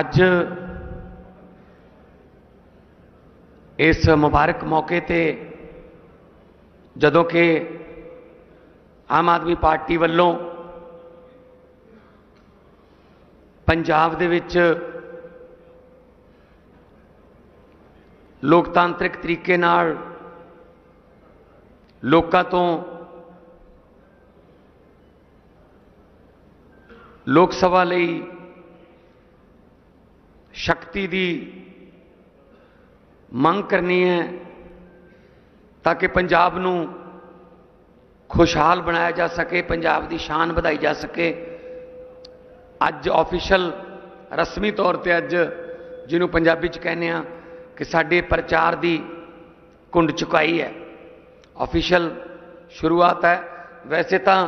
ਅੱਜ ਇਸ ਮੁਬਾਰਕ ਮੌਕੇ ਤੇ ਜਦੋਂ ਕਿ ਆਮ ਆਦਮੀ ਪਾਰਟੀ ਵੱਲੋਂ ਪੰਜਾਬ ਦੇ ਵਿੱਚ ਲੋਕਤਾਂਤਰਿਕ ਤਰੀਕੇ ਨਾਲ ਲੋਕਾਂ ਤੋਂ ਲੋਕ ਸਭਾ ਲਈ ਸ਼ਕਤੀ ਦੀ ਮੰਗ ਕਰਨੀ ਹੈ ਤਾਂ ਕਿ ਪੰਜਾਬ ਨੂੰ ਖੁਸ਼ਹਾਲ ਬਣਾਇਆ ਜਾ ਸਕੇ, ਪੰਜਾਬ ਦੀ ਸ਼ਾਨ ਵਧਾਈ ਜਾ ਸਕੇ। ਅੱਜ ਆਫੀਸ਼ੀਅਲ ਰਸਮੀ ਤੌਰ ਤੇ ਅੱਜ ਜਿਹਨੂੰ ਪੰਜਾਬੀ ਚ ਕਹਿੰਦੇ ਆ ਕਿ ਸਾਡੇ ਪ੍ਰਚਾਰ ਦੀ ਕੁੰਡ ਚੁਕਾਈ ਹੈ। ਆਫੀਸ਼ੀਅਲ ਸ਼ੁਰੂਆਤ ਹੈ। ਵੈਸੇ ਤਾਂ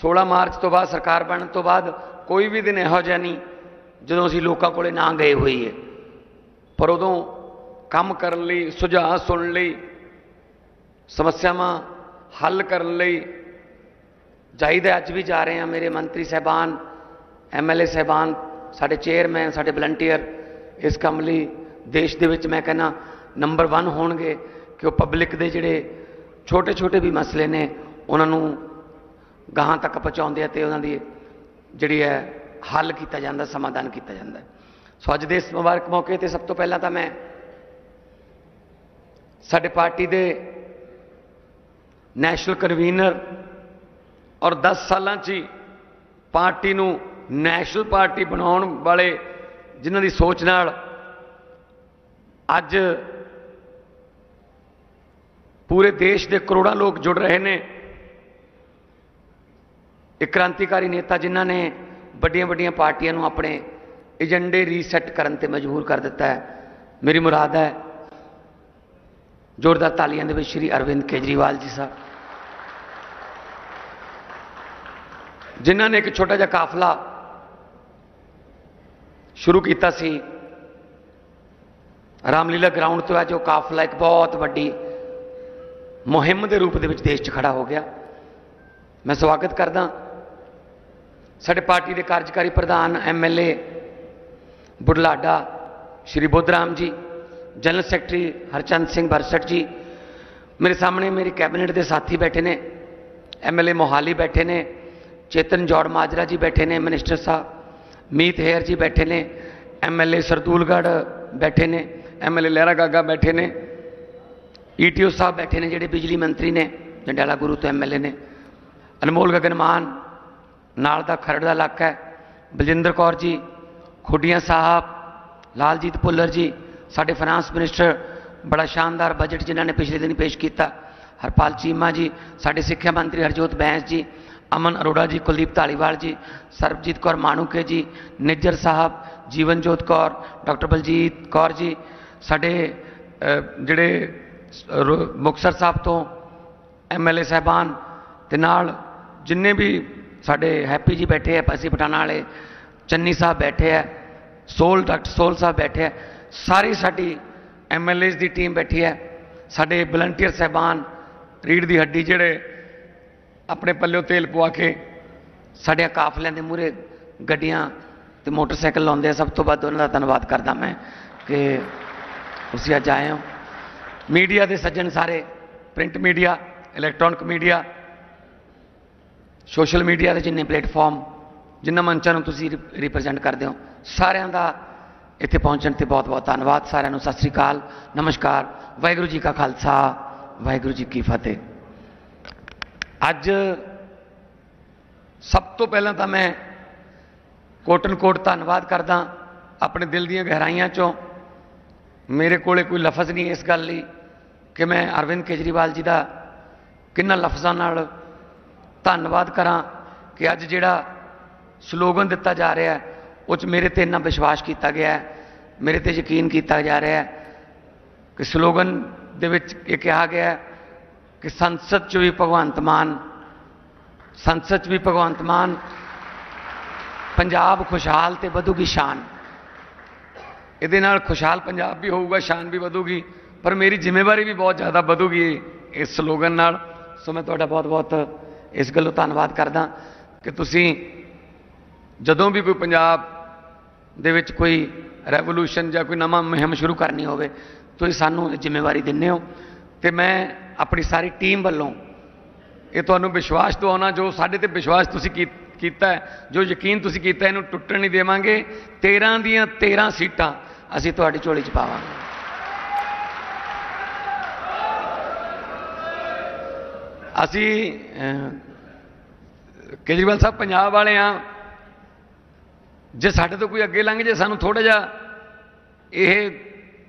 16 ਮਾਰਚ ਤੋਂ ਬਾਅਦ, ਸਰਕਾਰ ਬਣਨ ਤੋਂ ਬਾਅਦ ਕੋਈ ਵੀ ਦਿਨ ਇਹੋ ਜਿਹਾ ਨਹੀਂ ਜਦੋਂ ਅਸੀਂ ਲੋਕਾਂ ਕੋਲੇ ਨਾ ਗਏ ਹੋਈਏ, ਪਰ ਉਦੋਂ ਕੰਮ ਕਰਨ ਲਈ, ਸੁਝਾਅ ਸੁਣਨ ਲਈ, ਸਮੱਸਿਆਵਾਂ ਹੱਲ ਕਰਨ ਲਈ ਜਾਈਦਾ ਅੱਜ ਵੀ ਜਾ ਰਹੇ ਹਾਂ ਮੇਰੇ ਮੰਤਰੀ ਸਹਿਬਾਨ ਐਮਐਲਏ ਸਹਿਬਾਨ, ਸਾਡੇ ਚੇਅਰਮੈਨ, ਸਾਡੇ ਵਲੰਟੀਅਰ, ਇਸ ਕੰਮ ਲਈ ਦੇਸ਼ ਦੇ ਵਿੱਚ ਮੈਂ ਕਹਿੰਦਾ ਨੰਬਰ 1 ਹੋਣਗੇ ਕਿ ਉਹ ਪਬਲਿਕ ਦੇ ਜਿਹੜੇ ਛੋਟੇ ਛੋਟੇ ਵੀ ਮਸਲੇ ਨੇ, ਉਹਨਾਂ ਨੂੰ ਗਾਹਾਂ ਤੱਕ ਪਹੁੰਚਾਉਂਦੇ ਆ ਤੇ ਉਹਨਾਂ ਦੀ ਜਿਹੜੀ ਹੈ ਹੱਲ ਕੀਤਾ ਜਾਂਦਾ, ਸਮਾਧਾਨ ਕੀਤਾ ਜਾਂਦਾ। ਸੋ ਅੱਜ ਦੇ ਇਸ ਮੁਬਾਰਕ ਮੌਕੇ ਤੇ ਸਭ ਤੋਂ ਪਹਿਲਾਂ ਤਾਂ ਮੈਂ ਸਾਡੇ ਪਾਰਟੀ ਦੇ ਨੈਸ਼ਨਲ ਕਨਵੀਨਰ ਔਰ 10 ਸਾਲਾਂ 'ਚ ਹੀ ਪਾਰਟੀ ਨੂੰ ਨੈਸ਼ਨਲ ਪਾਰਟੀ ਬਣਾਉਣ ਵਾਲੇ ਜਿਨ੍ਹਾਂ ਦੀ ਸੋਚ ਨਾਲ ਅੱਜ ਪੂਰੇ ਦੇਸ਼ ਦੇ ਕਰੋੜਾਂ ਲੋਕ ਜੁੜ ਰਹੇ ਨੇ। ਇੱਕ ਕ੍ਰਾਂਤੀਕਾਰੀ ਨੇਤਾ ਜਿਨ੍ਹਾਂ ਨੇ ਵੱਡੀਆਂ ਵੱਡੀਆਂ ਪਾਰਟੀਆਂ ਨੂੰ ਆਪਣੇ ਏਜੰਡੇ ਰੀਸੈਟ ਕਰਨ ਤੇ ਮਜਬੂਰ ਕਰ ਦਿੱਤਾ ਹੈ। ਮੇਰੀ ਮੁਰਾਦ ਹੈ, ਜ਼ੋਰਦਾਰ ਤਾਲੀਆਂ ਦੇ ਵਿੱਚ ਸ਼੍ਰੀ ਅਰਵਿੰਦ ਕੇਜਰੀਵਾਲ ਜੀ ਸਾਹਿਬ। ਜਿਨ੍ਹਾਂ ਨੇ ਇੱਕ ਛੋਟਾ ਜਿਹਾ ਕਾਫਲਾ ਸ਼ੁਰੂ ਕੀਤਾ ਸੀ। ਰਾਮਲੀਲਾ ਗਰਾਊਂਡ ਤੋਂ ਅੱਜ ਉਹ ਕਾਫਲਾ ਇੱਕ ਬਹੁਤ ਵੱਡੀ ਮੁਹਿੰਮ ਦੇ ਰੂਪ ਦੇ ਵਿੱਚ ਦੇਸ਼ 'ਚ ਖੜਾ ਹੋ ਗਿਆ। ਮੈਂ ਸਵਾਗਤ ਕਰਦਾ ਸਾਡੇ ਪਾਰਟੀ ਦੇ ਕਾਰਜਕਾਰੀ ਪ੍ਰਧਾਨ ਐਮਐਲਏ ਬੁਢਲਾਡਾ ਸ਼੍ਰੀ ਬੁੱਧਰਾਮ ਜੀ general secretary Harchand Singh burst ji ਮੇਰੇ ਸਾਹਮਣੇ ਮੇਰੀ ਕੈਬਨਿਟ ਦੇ ਸਾਥੀ ਬੈਠੇ ਨੇ ਐਮਐਲਏ ਮੋਹਾਲੀ ਬੈਠੇ ਨੇ ਚੇਤਨ ਜੌੜ ਮਾਜਰਾ ਜੀ ਬੈਠੇ ਨੇ ਮਿਨਿਸਟਰ ਸਾਹਿਬ ਮੀਤ ਹੇਰ ਜੀ ਬੈਠੇ ਨੇ ਐਮਐਲਏ ਸਰਦੂਲਗੜ੍ਹ ਬੈਠੇ ਨੇ ਐਮਐਲਏ ਲਹਿਰਾ ਗਾਗਾ ਬੈਠੇ ਨੇ ਈਟੀਓ ਸਾਹਿਬ ਬੈਠੇ ਨੇ ਜਿਹੜੇ ਬਿਜਲੀ ਮੰਤਰੀ ਨੇ ਜੰਡਿਆਲਾ ਗੁਰੂ ਤੋਂ ਐਮਐਲਏ ਨੇ ਅਨਮੋਲ ਗਗਨਮਾਨ ਨਾਲ ਦਾ ਖਰੜ ਦਾ ਇਲਾਕਾ ਹੈ ਬਲਜਿੰਦਰ ਕੌਰ ਜੀ ਖੁੱਡੀਆਂ ਸਾਹਿਬ ਲਾਲਜੀਤ ਭੁੱਲਰ ਜੀ ਸਾਡੇ ਫਾਈਨਾਂਸ ਮਿਨਿਸਟਰ ਬੜਾ ਸ਼ਾਨਦਾਰ ਬਜਟ ਜਿਨ੍ਹਾਂ ਨੇ ਪਿਛਲੇ ਦਿਨ ਪੇਸ਼ ਕੀਤਾ ਹਰਪਾਲ ਚੀਮਾ ਜੀ ਸਾਡੇ ਸਿੱਖਿਆ ਮੰਤਰੀ ਹਰਜੋਤ ਬੈਂਸ ਜੀ ਅਮਨ ਅਰੋੜਾ ਜੀ ਕੁਲਦੀਪ ਧਾਲੀਵਾਲ ਜੀ ਸਰਬਜੀਤ ਕੌਰ ਮਾਨੂਕੇ ਜੀ ਨਿੱਜਰ ਸਾਹਿਬ ਜੀਵਨਜੋਤ ਕੌਰ ਡਾਕਟਰ ਬਲਜੀਤ ਕੌਰ ਜੀ ਸਾਡੇ ਅ, ਜਿਹੜੇ ਰੋ- ਮੁਕਤਸਰ ਸਾਹਿਬ ਤੋਂ ਐਮਐਲਏ ਸਾਹਿਬਾਨ ਤੇ ਨਾਲ ਜਿੰਨੇ ਵੀ ਸਾਡੇ ਹੈਪੀ ਜੀ ਬੈਠੇ ਆ ਪਸੀ ਪਟਾਣਾ ਵਾਲੇ, ਚੰਨੀ ਸਾਹਿਬ ਬੈਠੇ ਆ, ਸੋਲ ਡਾਕਟਰ ਸੋਲ ਸਾਹਿਬ ਬੈਠੇ ਆ, ਸਾਰੀ ਸਾਡੀ ਐਮਐਲਏਜ਼ ਦੀ ਟੀਮ ਬੈਠੀ ਹੈ ਸਾਡੇ ਵਲੰਟੀਅਰ ਸਹਿਬਾਨ, ਰੀੜ ਦੀ ਹੱਡੀ ਜਿਹੜੇ ਆਪਣੇ ਪੱਲਿਓ ਤੇਲ ਪਵਾ ਕੇ ਸਾਡੇ ਕਾਫਲਿਆਂ ਦੇ ਮੂਹਰੇ ਗੱਡੀਆਂ ਤੇ ਮੋਟਰਸਾਈਕਲ ਲਾਉਂਦੇ ਆ, ਸਭ ਤੋਂ ਵੱਧ ਉਹਨਾਂ ਦਾ ਧੰਨਵਾਦ ਕਰਦਾ ਮੈਂ ਕਿ ਤੁਸੀਂ ਅੱਜ ਆਏ ਹੋ। ਮੀਡੀਆ ਦੇ ਸੱਜਣ ਸਾਰੇ print media electronic media social media ਦੇ ਜਿੰਨੇ ਪਲੇਟਫਾਰਮ ਜਿੰਨਾ ਮੰਚਾਂ ਨੂੰ ਤੁਸੀਂ ਰਿਪਰੈਜ਼ੈਂਟ ਕਰਦੇ ਹੋ ਸਾਰਿਆਂ ਦਾ ਇੱਥੇ ਪਹੁੰਚਣ ਤੇ ਬਹੁਤ-ਬਹੁਤ ਧੰਨਵਾਦ ਸਾਰਿਆਂ ਨੂੰ ਸਤਿ ਸ੍ਰੀ ਅਕਾਲ ਨਮਸਕਾਰ ਵਾਹਿਗੁਰੂ ਜੀ ਕਾ ਖਾਲਸਾ ਵਾਹਿਗੁਰੂ ਜੀ ਕੀ ਫਤਿਹ ਅੱਜ ਸਭ ਤੋਂ ਪਹਿਲਾਂ ਤਾਂ ਮੈਂ ਕੋਟਨ ਕੋਟ ਧੰਨਵਾਦ ਕਰਦਾ ਆਪਣੇ ਦਿਲ ਦੀਆਂ ਗਹਿਰਾਈਆਂ ਚੋਂ ਮੇਰੇ ਕੋਲੇ ਕੋਈ ਲਫ਼ਜ਼ ਨਹੀਂ ਇਸ ਗੱਲ ਲਈ ਕਿ ਮੈਂ ਅਰਵਿੰਦ ਕੇਜਰੀਵਾਲ ਜੀ ਦਾ ਕਿੰਨਾ ਲਫ਼ਜ਼ਾਂ ਨਾਲ ਧੰਨਵਾਦ ਕਰਾਂ ਕਿ ਅੱਜ ਜਿਹੜਾ ਸਲੋਗਨ ਦਿੱਤਾ ਜਾ ਰਿਹਾ ਹੈ ਉਹ 'ਚ ਮੇਰੇ ਤੇ ਇੰਨਾ ਵਿਸ਼ਵਾਸ ਕੀਤਾ ਗਿਆ ਹੈ ਮੇਰੇ ਤੇ ਯਕੀਨ ਕੀਤਾ ਜਾ ਰਿਹਾ ਹੈ ਕਿ ਸਲੋਗਨ ਦੇ ਵਿੱਚ ਇਹ ਕਿਹਾ ਗਿਆ ਹੈ ਕਿ ਸੰਸਦ 'ਚ ਵੀ ਭਗਵੰਤ ਮਾਨ ਸੰਸਦ 'ਚ ਵੀ ਭਗਵੰਤ ਮਾਨ ਪੰਜਾਬ ਖੁਸ਼ਹਾਲ ਤੇ ਵਧੂਗੀ ਸ਼ਾਨ ਇਹਦੇ ਨਾਲ ਖੁਸ਼ਹਾਲ ਪੰਜਾਬ ਵੀ ਹੋਊਗਾ ਸ਼ਾਨ ਵੀ ਵਧੂਗੀ ਪਰ ਮੇਰੀ ਜ਼ਿੰਮੇਵਾਰੀ ਵੀ ਬਹੁਤ ਜ਼ਿਆਦਾ ਵਧੂਗੀ ਇਸ ਸਲੋਗਨ ਨਾਲ ਸੋ ਮੈਂ ਤੁਹਾਡਾ ਬਹੁਤ-ਬਹੁਤ ਇਸ ਗੱਲੋਂ ਧੰਨਵਾਦ ਕਰਦਾ ਕਿ ਤੁਸੀਂ ਜਦੋਂ ਵੀ ਕੋਈ ਪੰਜਾਬ ਦੇ ਵਿੱਚ ਕੋਈ ਰੈਵੋਲੂਸ਼ਨ ਜਾਂ ਕੋਈ ਨਵਾਂ ਮੁਹਿੰਮ ਸ਼ੁਰੂ ਕਰਨੀ ਹੋਵੇ, ਤੁਸੀਂ ਸਾਨੂੰ ਇਹ ਜ਼ਿੰਮੇਵਾਰੀ ਦਿੰਦੇ ਹੋ ਤੇ ਮੈਂ ਆਪਣੀ ਸਾਰੀ ਟੀਮ ਵੱਲੋਂ ਇਹ ਤੁਹਾਨੂੰ ਵਿਸ਼ਵਾਸ ਦਿਵਾਉਣਾ, ਜੋ ਸਾਡੇ ਤੇ ਵਿਸ਼ਵਾਸ ਤੁਸੀਂ ਕੀ- ਕੀਤਾ ਜੋ ਯਕੀਨ ਤੁਸੀਂ ਕੀਤਾ, ਇਹਨੂੰ ਟੁੱਟਣ ਨਹੀਂ ਦੇਵਾਂਗੇ। 13 ਦੀਆਂ 13 ਸੀਟਾਂ ਅਸੀਂ ਤੁਹਾਡੀ ਝੋਲੀ 'ਚ ਪਾਵਾਂਗੇ। ਅਸੀਂ ਕੇਜਰੀਵਾਲ ਸਾਹਿਬ ਪੰਜਾਬ ਵਾਲੇ ਆ। ਜੇ ਸਾਡੇ ਤੋਂ ਕੋਈ ਅੱਗੇ ਲੰਘ ਜੇ ਸਾਨੂੰ ਥੋੜਾ ਜਿਹਾ ਇਹ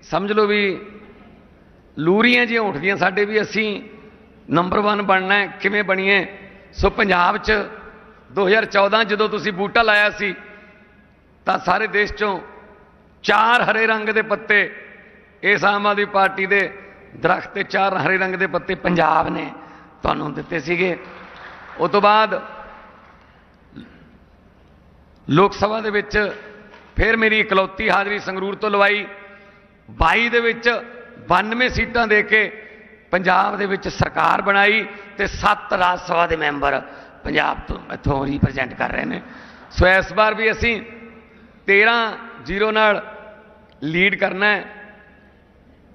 ਸਮਝ ਲਓ ਵੀ ਲੂਰੀਆਂ ਜਿਹੀਆਂ ਉੱਠਦੀਆਂ ਸਾਡੇ ਵੀ ਅਸੀਂ ਨੰਬਰ 1 ਬਣਨਾ ਕਿਵੇਂ ਬਣੀਏ। ਸੋ ਪੰਜਾਬ 'ਚ 2014 ਜਦੋਂ ਤੁਸੀਂ ਬੂਟਾ ਲਾਇਆ ਸੀ, ਤਾਂ ਸਾਰੇ ਦੇਸ਼ 'ਚੋਂ ਚਾਰ ਹਰੇ ਰੰਗ ਦੇ ਪੱਤੇ ਇਸ ਆਮ ਆਦਮੀ ਪਾਰਟੀ ਦੇ ਦਰਖਤ ਤੇ ਚਾਰ ਹਰੇ ਰੰਗ ਦੇ ਪੱਤੇ ਪੰਜਾਬ ਨੇ। ਤੁਹਾਨੂੰ ਦਿੱਤੇ ਸੀਗੇ ਉਸ ਤੋਂ ਬਾਅਦ ਲੋਕ ਸਭਾ ਦੇ ਵਿੱਚ ਫਿਰ ਮੇਰੀ ਇਕਲੌਤੀ ਹਾਜ਼ਰੀ ਸੰਗਰੂਰ ਤੋਂ ਲਵਾਈ 22 ਦੇ ਵਿੱਚ 92 ਸੀਟਾਂ ਦੇ ਕੇ ਪੰਜਾਬ ਦੇ ਵਿੱਚ ਸਰਕਾਰ ਬਣਾਈ ਤੇ 7 ਰਾਜ ਸਭਾ ਦੇ ਮੈਂਬਰ ਪੰਜਾਬ ਤੋਂ ਇੱਥੋਂ ਰਿਪਰੈਜ਼ੈਂਟ ਕਰ ਰਹੇ ਨੇ ਸੋ ਇਸ ਵਾਰ ਵੀ ਅਸੀਂ 13 ਜ਼ੀਰੋ ਨਾਲ ਲੀਡ ਕਰਨਾ ਹੈ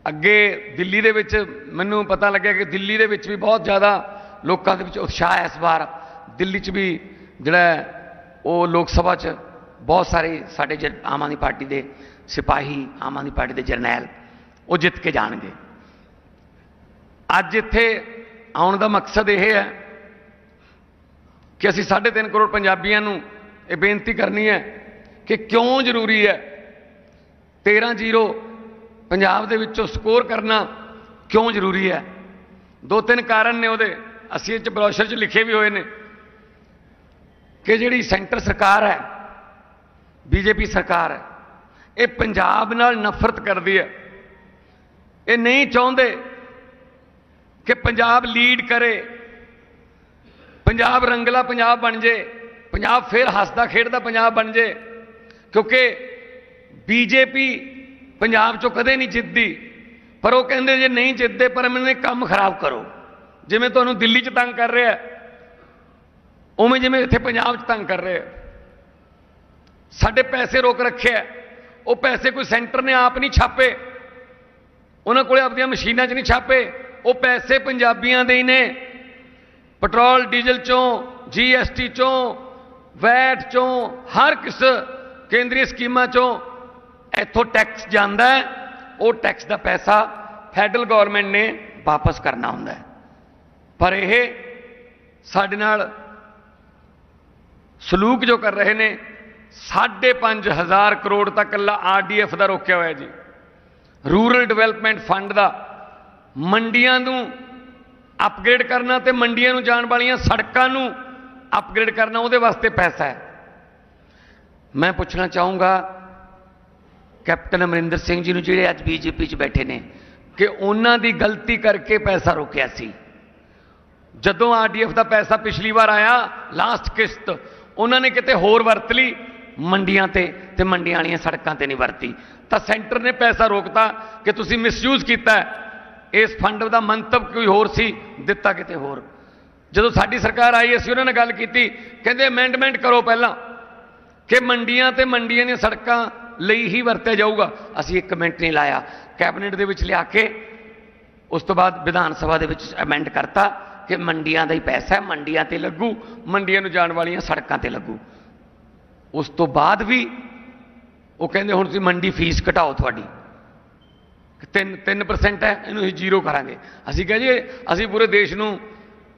ਅੱਗੇ ਦਿੱਲੀ ਦੇ ਵਿੱਚ ਮੈਨੂੰ ਪਤਾ ਲੱਗਿਆ ਕਿ ਦਿੱਲੀ ਦੇ ਵਿੱਚ ਵੀ ਬਹੁਤ ਜ਼ਿਆਦਾ ਲੋਕਾਂ ਦੇ ਵਿੱਚ ਉਤਸ਼ਾਹ ਹੈ ਇਸ ਵਾਰ। ਦਿੱਲੀ 'ਚ ਵੀ ਜਿਹੜਾ ਉਹ ਲੋਕ ਸਭਾ 'ਚ ਬਹੁਤ ਸਾਰੇ ਸਾਡੇ ਜਰ- ਆਮ ਆਦਮੀ ਪਾਰਟੀ ਦੇ ਸਿਪਾਹੀ, ਆਮ ਆਦਮੀ ਪਾਰਟੀ ਦੇ ਜਰਨੈਲ, ਉਹ ਜਿੱਤ ਕੇ ਜਾਣਗੇ। ਅੱਜ ਇੱਥੇ ਆਉਣ ਦਾ ਮਕਸਦ ਇਹ ਹੈ ਕਿ ਅਸੀਂ 3.5 ਕਰੋੜ ਪੰਜਾਬੀਆਂ ਨੂੰ ਇਹ ਬੇਨਤੀ ਕਰਨੀ ਹੈ ਕਿ ਕਿਉਂ ਜ਼ਰੂਰੀ ਹੈ 13 ਜ਼ੀਰੋ ਪੰਜਾਬ ਦੇ ਵਿੱਚੋਂ ਸਕੋਰ ਕਰਨਾ ਕਿਉਂ ਜ਼ਰੂਰੀ ਹੈ ਦੋ ਤਿੰਨ ਕਾਰਨ ਨੇ ਉਹਦੇ ਅਸੀਂ ਇਹ ਚ ਬਰੋਸ਼ਰ 'ਚ ਲਿਖੇ ਵੀ ਹੋਏ ਨੇ ਕਿ ਜਿਹੜੀ ਸੈਂਟਰ ਸਰਕਾਰ ਹੈ ਬੀਜੇਪੀ ਸਰਕਾਰ ਹੈ ਇਹ ਪੰਜਾਬ ਨਾਲ ਨਫ਼ਰਤ ਕਰਦੀ ਹੈ ਇਹ ਨਹੀਂ ਚਾਹੁੰਦੇ ਕਿ ਪੰਜਾਬ ਲੀਡ ਕਰੇ ਪੰਜਾਬ ਰੰਗਲਾ ਪੰਜਾਬ ਬਣ ਜੇ ਪੰਜਾਬ ਫੇਰ ਹੱਸਦਾ ਖੇਡਦਾ ਪੰਜਾਬ ਬਣ ਜੇ ਕਿਉਂਕਿ ਬੀਜੇਪੀ ਪੰਜਾਬ ਚੋਂ ਕਦੇ ਨਹੀਂ ਜਿੱਤਦੀ। ਪਰ ਉਹ ਕਹਿੰਦੇ ਜੇ ਨਹੀਂ ਜਿੱਤਦੇ, ਪਰ ਮੈਨੂੰ ਕੰਮ ਖਰਾਬ ਕਰੋ। ਜਿਵੇਂ ਤੁਹਾਨੂੰ ਦਿੱਲੀ 'ਚ ਤੰਗ ਕਰ ਰਿਹਾ ਉਵੇਂ ਜਿਵੇਂ ਇੱਥੇ ਪੰਜਾਬ 'ਚ ਤੰਗ ਕਰ ਰਿਹਾ ਸਾਡੇ ਪੈਸੇ ਰੋਕ ਰੱਖਿਆ ਉਹ ਪੈਸੇ ਕੋਈ ਸੈਂਟਰ ਨੇ ਆਪ ਨਹੀਂ ਛਾਪੇ। ਉਹਨਾਂ ਕੋਲੇ ਆਪਣੀਆਂ ਮਸ਼ੀਨਾਂ 'ਚ ਨਹੀਂ ਛਾਪੇ। ਉਹ ਪੈਸੇ ਪੰਜਾਬੀਆਂ ਦੇ ਹੀ ਨੇ। ਪੈਟਰੋਲ, ਡੀਜ਼ਲ ਚੋਂ, ਜੀਐਸਟੀ ਚੋਂ, ਵੈਟ ਚੋਂ, ਹਰ ਕਿਸ ਕੇਂਦਰੀ ਸਕੀਮਾਂ ਚੋਂ ਇੱਥੋਂ ਟੈਕਸ ਜਾਂਦਾ ਉਹ ਟੈਕਸ ਦਾ ਪੈਸਾ ਫੈਡਰਲ ਗਵਰਨਮੈਂਟ ਨੇ ਵਾਪਸ ਕਰਨਾ ਹੁੰਦਾ ਪਰ ਇਹ ਸਾਡੇ ਨਾਲ ਸਲੂਕ ਜੋ ਕਰ ਰਹੇ ਨੇ 5.5000 ਕਰੋੜ ਤੱਕ ਕੱਲਾ ਆਰਡੀਐਫ ਦਾ ਰੋਕਿਆ ਹੋਇਆ ਜੀ। ਰੂਰਲ ਡਿਵੈਲਪਮੈਂਟ ਫੰਡ ਦਾ ਮੰਡੀਆਂ ਨੂੰ ਅਪਗ੍ਰੇਡ ਕਰਨਾ ਤੇ ਮੰਡੀਆਂ ਨੂੰ ਜਾਣ ਵਾਲੀਆਂ ਸੜਕਾਂ ਨੂੰ ਅਪਗ੍ਰੇਡ ਕਰਨਾ, ਉਹਦੇ ਵਾਸਤੇ ਪੈਸਾ ਹੈ। ਮੈਂ ਪੁੱਛਣਾ ਚਾਹੂੰਗਾ ਕੈਪਟਨ ਅਮਰਿੰਦਰ ਸਿੰਘ ਜੀ ਨੂੰ ਜਿਹੜੇ ਅੱਜ ਬੀਜੇਪੀ 'ਚ ਬੈਠੇ ਨੇ ਕਿ ਉਹਨਾਂ ਦੀ ਗਲਤੀ ਕਰਕੇ ਪੈਸਾ ਰੋਕਿਆ ਸੀ ਜਦੋਂ ਆਰਡੀਐਫ ਦਾ ਪੈਸਾ ਪਿਛਲੀ ਵਾਰ ਆਇਆ ਲਾਸਟ ਕਿਸ਼ਤ ਉਹਨਾਂ ਨੇ ਕਿਤੇ ਹੋਰ ਵਰਤ ਲਈ ਮੰਡੀਆਂ ਤੇ ਤੇ ਮੰਡੀਆਂ ਵਾਲੀਆਂ ਸੜਕਾਂ ਤੇ ਨਹੀਂ ਵਰਤੀ ਤਾਂ ਸੈਂਟਰ ਨੇ ਪੈਸਾ ਰੋਕਤਾ ਕਿ ਤੁਸੀਂ ਮਿਸਯੂਜ਼ ਕੀਤਾ ਹੈ। ਇਸ ਫੰਡ ਦਾ ਮੰਤਵ ਕੋਈ ਹੋਰ ਸੀ ਦਿੱਤਾ ਕਿਤੇ ਹੋਰ ਜਦੋਂ ਸਾਡੀ ਸਰਕਾਰ ਆਈ ਅਸੀਂ ਉਹਨਾਂ ਨਾਲ ਗੱਲ ਕੀਤੀ ਕਹਿੰਦੇ ਅਮੈਂਡਮੈਂਟ ਕਰੋ ਪਹਿਲਾਂ ਕਿ ਮੰਡੀਆਂ ਤੇ ਮੰਡੀਆਂ ਦੀਆਂ ਸੜਕਾਂ ਲਈ ਹੀ ਵਰਤਿਆ ਜਾਊਗਾ। ਅਸੀਂ ਇੱਕ ਮਿੰਟ ਨਹੀਂ ਲਾਇਆ। ਕੈਬਨਿਟ ਦੇ ਵਿੱਚ ਲਿਆ ਕੇ, ਉਸ ਤੋਂ ਬਾਅਦ ਵਿਧਾਨ ਸਭਾ ਦੇ ਵਿੱਚ ਅਮੈਂਡ ਕਰਤਾ ਕਿ ਮੰਡੀਆਂ ਦਾ ਹੀ ਪੈਸਾ ਹੈ, ਮੰਡੀਆਂ ਤੇ ਲੱਗੂ, ਮੰਡੀਆਂ ਨੂੰ ਜਾਣ ਵਾਲੀਆਂ ਸੜਕਾਂ ਤੇ ਲੱਗੂ। ਉਸ ਤੋਂ ਬਾਅਦ ਵੀ ਉਹ ਕਹਿੰਦੇ ਹੁਣ ਤੁਸੀਂ ਮੰਡੀ ਫੀਸ ਘਟਾਓ ਤੁਹਾਡੀ। 3 3% ਹੈ, ਇਹਨੂੰ ਅਸੀਂ ਜ਼ੀਰੋ ਕਰਾਂਗੇ। ਅਸੀਂ ਕਹਾਂ ਜੀ, ਅਸੀਂ ਪੂਰੇ ਦੇਸ਼ ਨੂੰ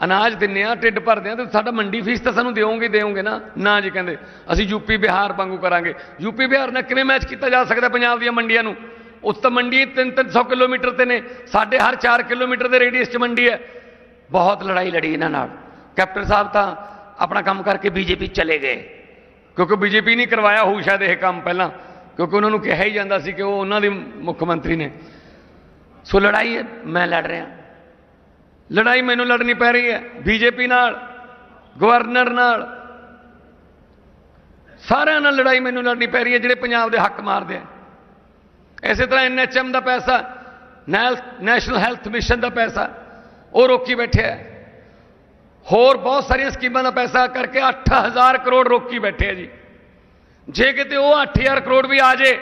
ਅਨਾਜ ਦਿੰਨੇ ਆ ਢਿੱਡ ਭਰਦੇ ਆ ਤੇ ਸਾਡਾ ਮੰਡੀ ਫੀਸ ਤਾਂ ਸਾਨੂੰ ਦਿਓਗੇ ਦਿਓਗੇ ਨਾ। ਨਾ ਜੀ ਕਹਿੰਦੇ ਅਸੀਂ ਯੂਪੀ ਬਿਹਾਰ ਵਾਂਗੂ ਕਰਾਂਗੇ। ਯੂਪੀ ਬਿਹਾਰ ਨਾਲ ਕਿਵੇਂ ਮੈਚ ਕੀਤਾ ਜਾ ਸਕਦਾ ਪੰਜਾਬ ਦੀਆਂ ਮੰਡੀਆਂ ਨੂੰ? ਉਸ ਤਾਂ ਮੰਡੀ 3-300 ਕਿਲੋਮੀਟਰ ਤੇ ਨੇ ਸਾਡੇ ਹਰ 4 ਕਿਲੋਮੀਟਰ ਦੇ ਰੇਡੀਅਸ 'ਚ ਮੰਡੀ ਹੈ। ਬਹੁਤ ਲੜਾਈ ਲੜੀ ਇਹਨਾਂ ਨਾਲ। ਕੈਪਟਨ ਸਾਹਿਬ ਤਾਂ ਆਪਣਾ ਕੰਮ ਕਰਕੇ ਬੀਜੇਪੀ ਚਲੇ ਗਏ। ਕਿਉਂਕਿ ਬੀਜੇਪੀ ਨਹੀਂ ਕਰਵਾਇਆ ਹੋਊ ਸ਼ਾਇਦ ਇਹ ਕੰਮ ਪਹਿਲਾਂ। ਕਿਉਂਕਿ ਉਹਨਾਂ ਨੂੰ ਕਿਹਾ ਹੀ ਜਾਂਦਾ ਸੀ ਕਿ ਉਹ ਉਹਨਾਂ ਦੇ ਮੁੱਖ ਮੰਤਰੀ ਨੇ। ਸੋ ਲੜਾਈ ਹੈ, ਮੈਂ ਲੜ ਰਿਹਾ। ਲੜਾਈ ਮੈਨੂੰ ਲੜਨੀ ਪੈ ਰਹੀ ਹੈ, ਬੀਜੇਪੀ ਨਾਲ, ਗਵਰਨਰ ਨਾਲ। ਸਾਰਿਆਂ ਨਾਲ ਲੜਾਈ ਮੈਨੂੰ ਲੜਨੀ ਪੈ ਰਹੀ ਹੈ, ਜਿਹੜੇ ਪੰਜਾਬ ਦੇ ਹੱਕ ਮਾਰਦੇ ਆ। ਇਸੇ ਤਰ੍ਹਾਂ ਐਨਐਚਐਮ ਦਾ ਪੈਸਾ, ਨੈਲ- ਨੈਸ਼ਨਲ ਹੈਲਥ ਮਿਸ਼ਨ ਦਾ ਪੈਸਾ, ਉਹ ਰੋਕੀ ਬੈਠਿਆ ਹੋਰ ਬਹੁਤ ਸਾਰੀਆਂ ਸਕੀਮਾਂ ਦਾ ਪੈਸਾ ਕਰਕੇ 8000 ਕਰੋੜ ਰੋਕੀ ਬੈਠੇ ਆ ਜੀ। ਜੇ ਕਿਤੇ ਉਹ 8000 ਕਰੋੜ ਵੀ ਆ ਜੇ,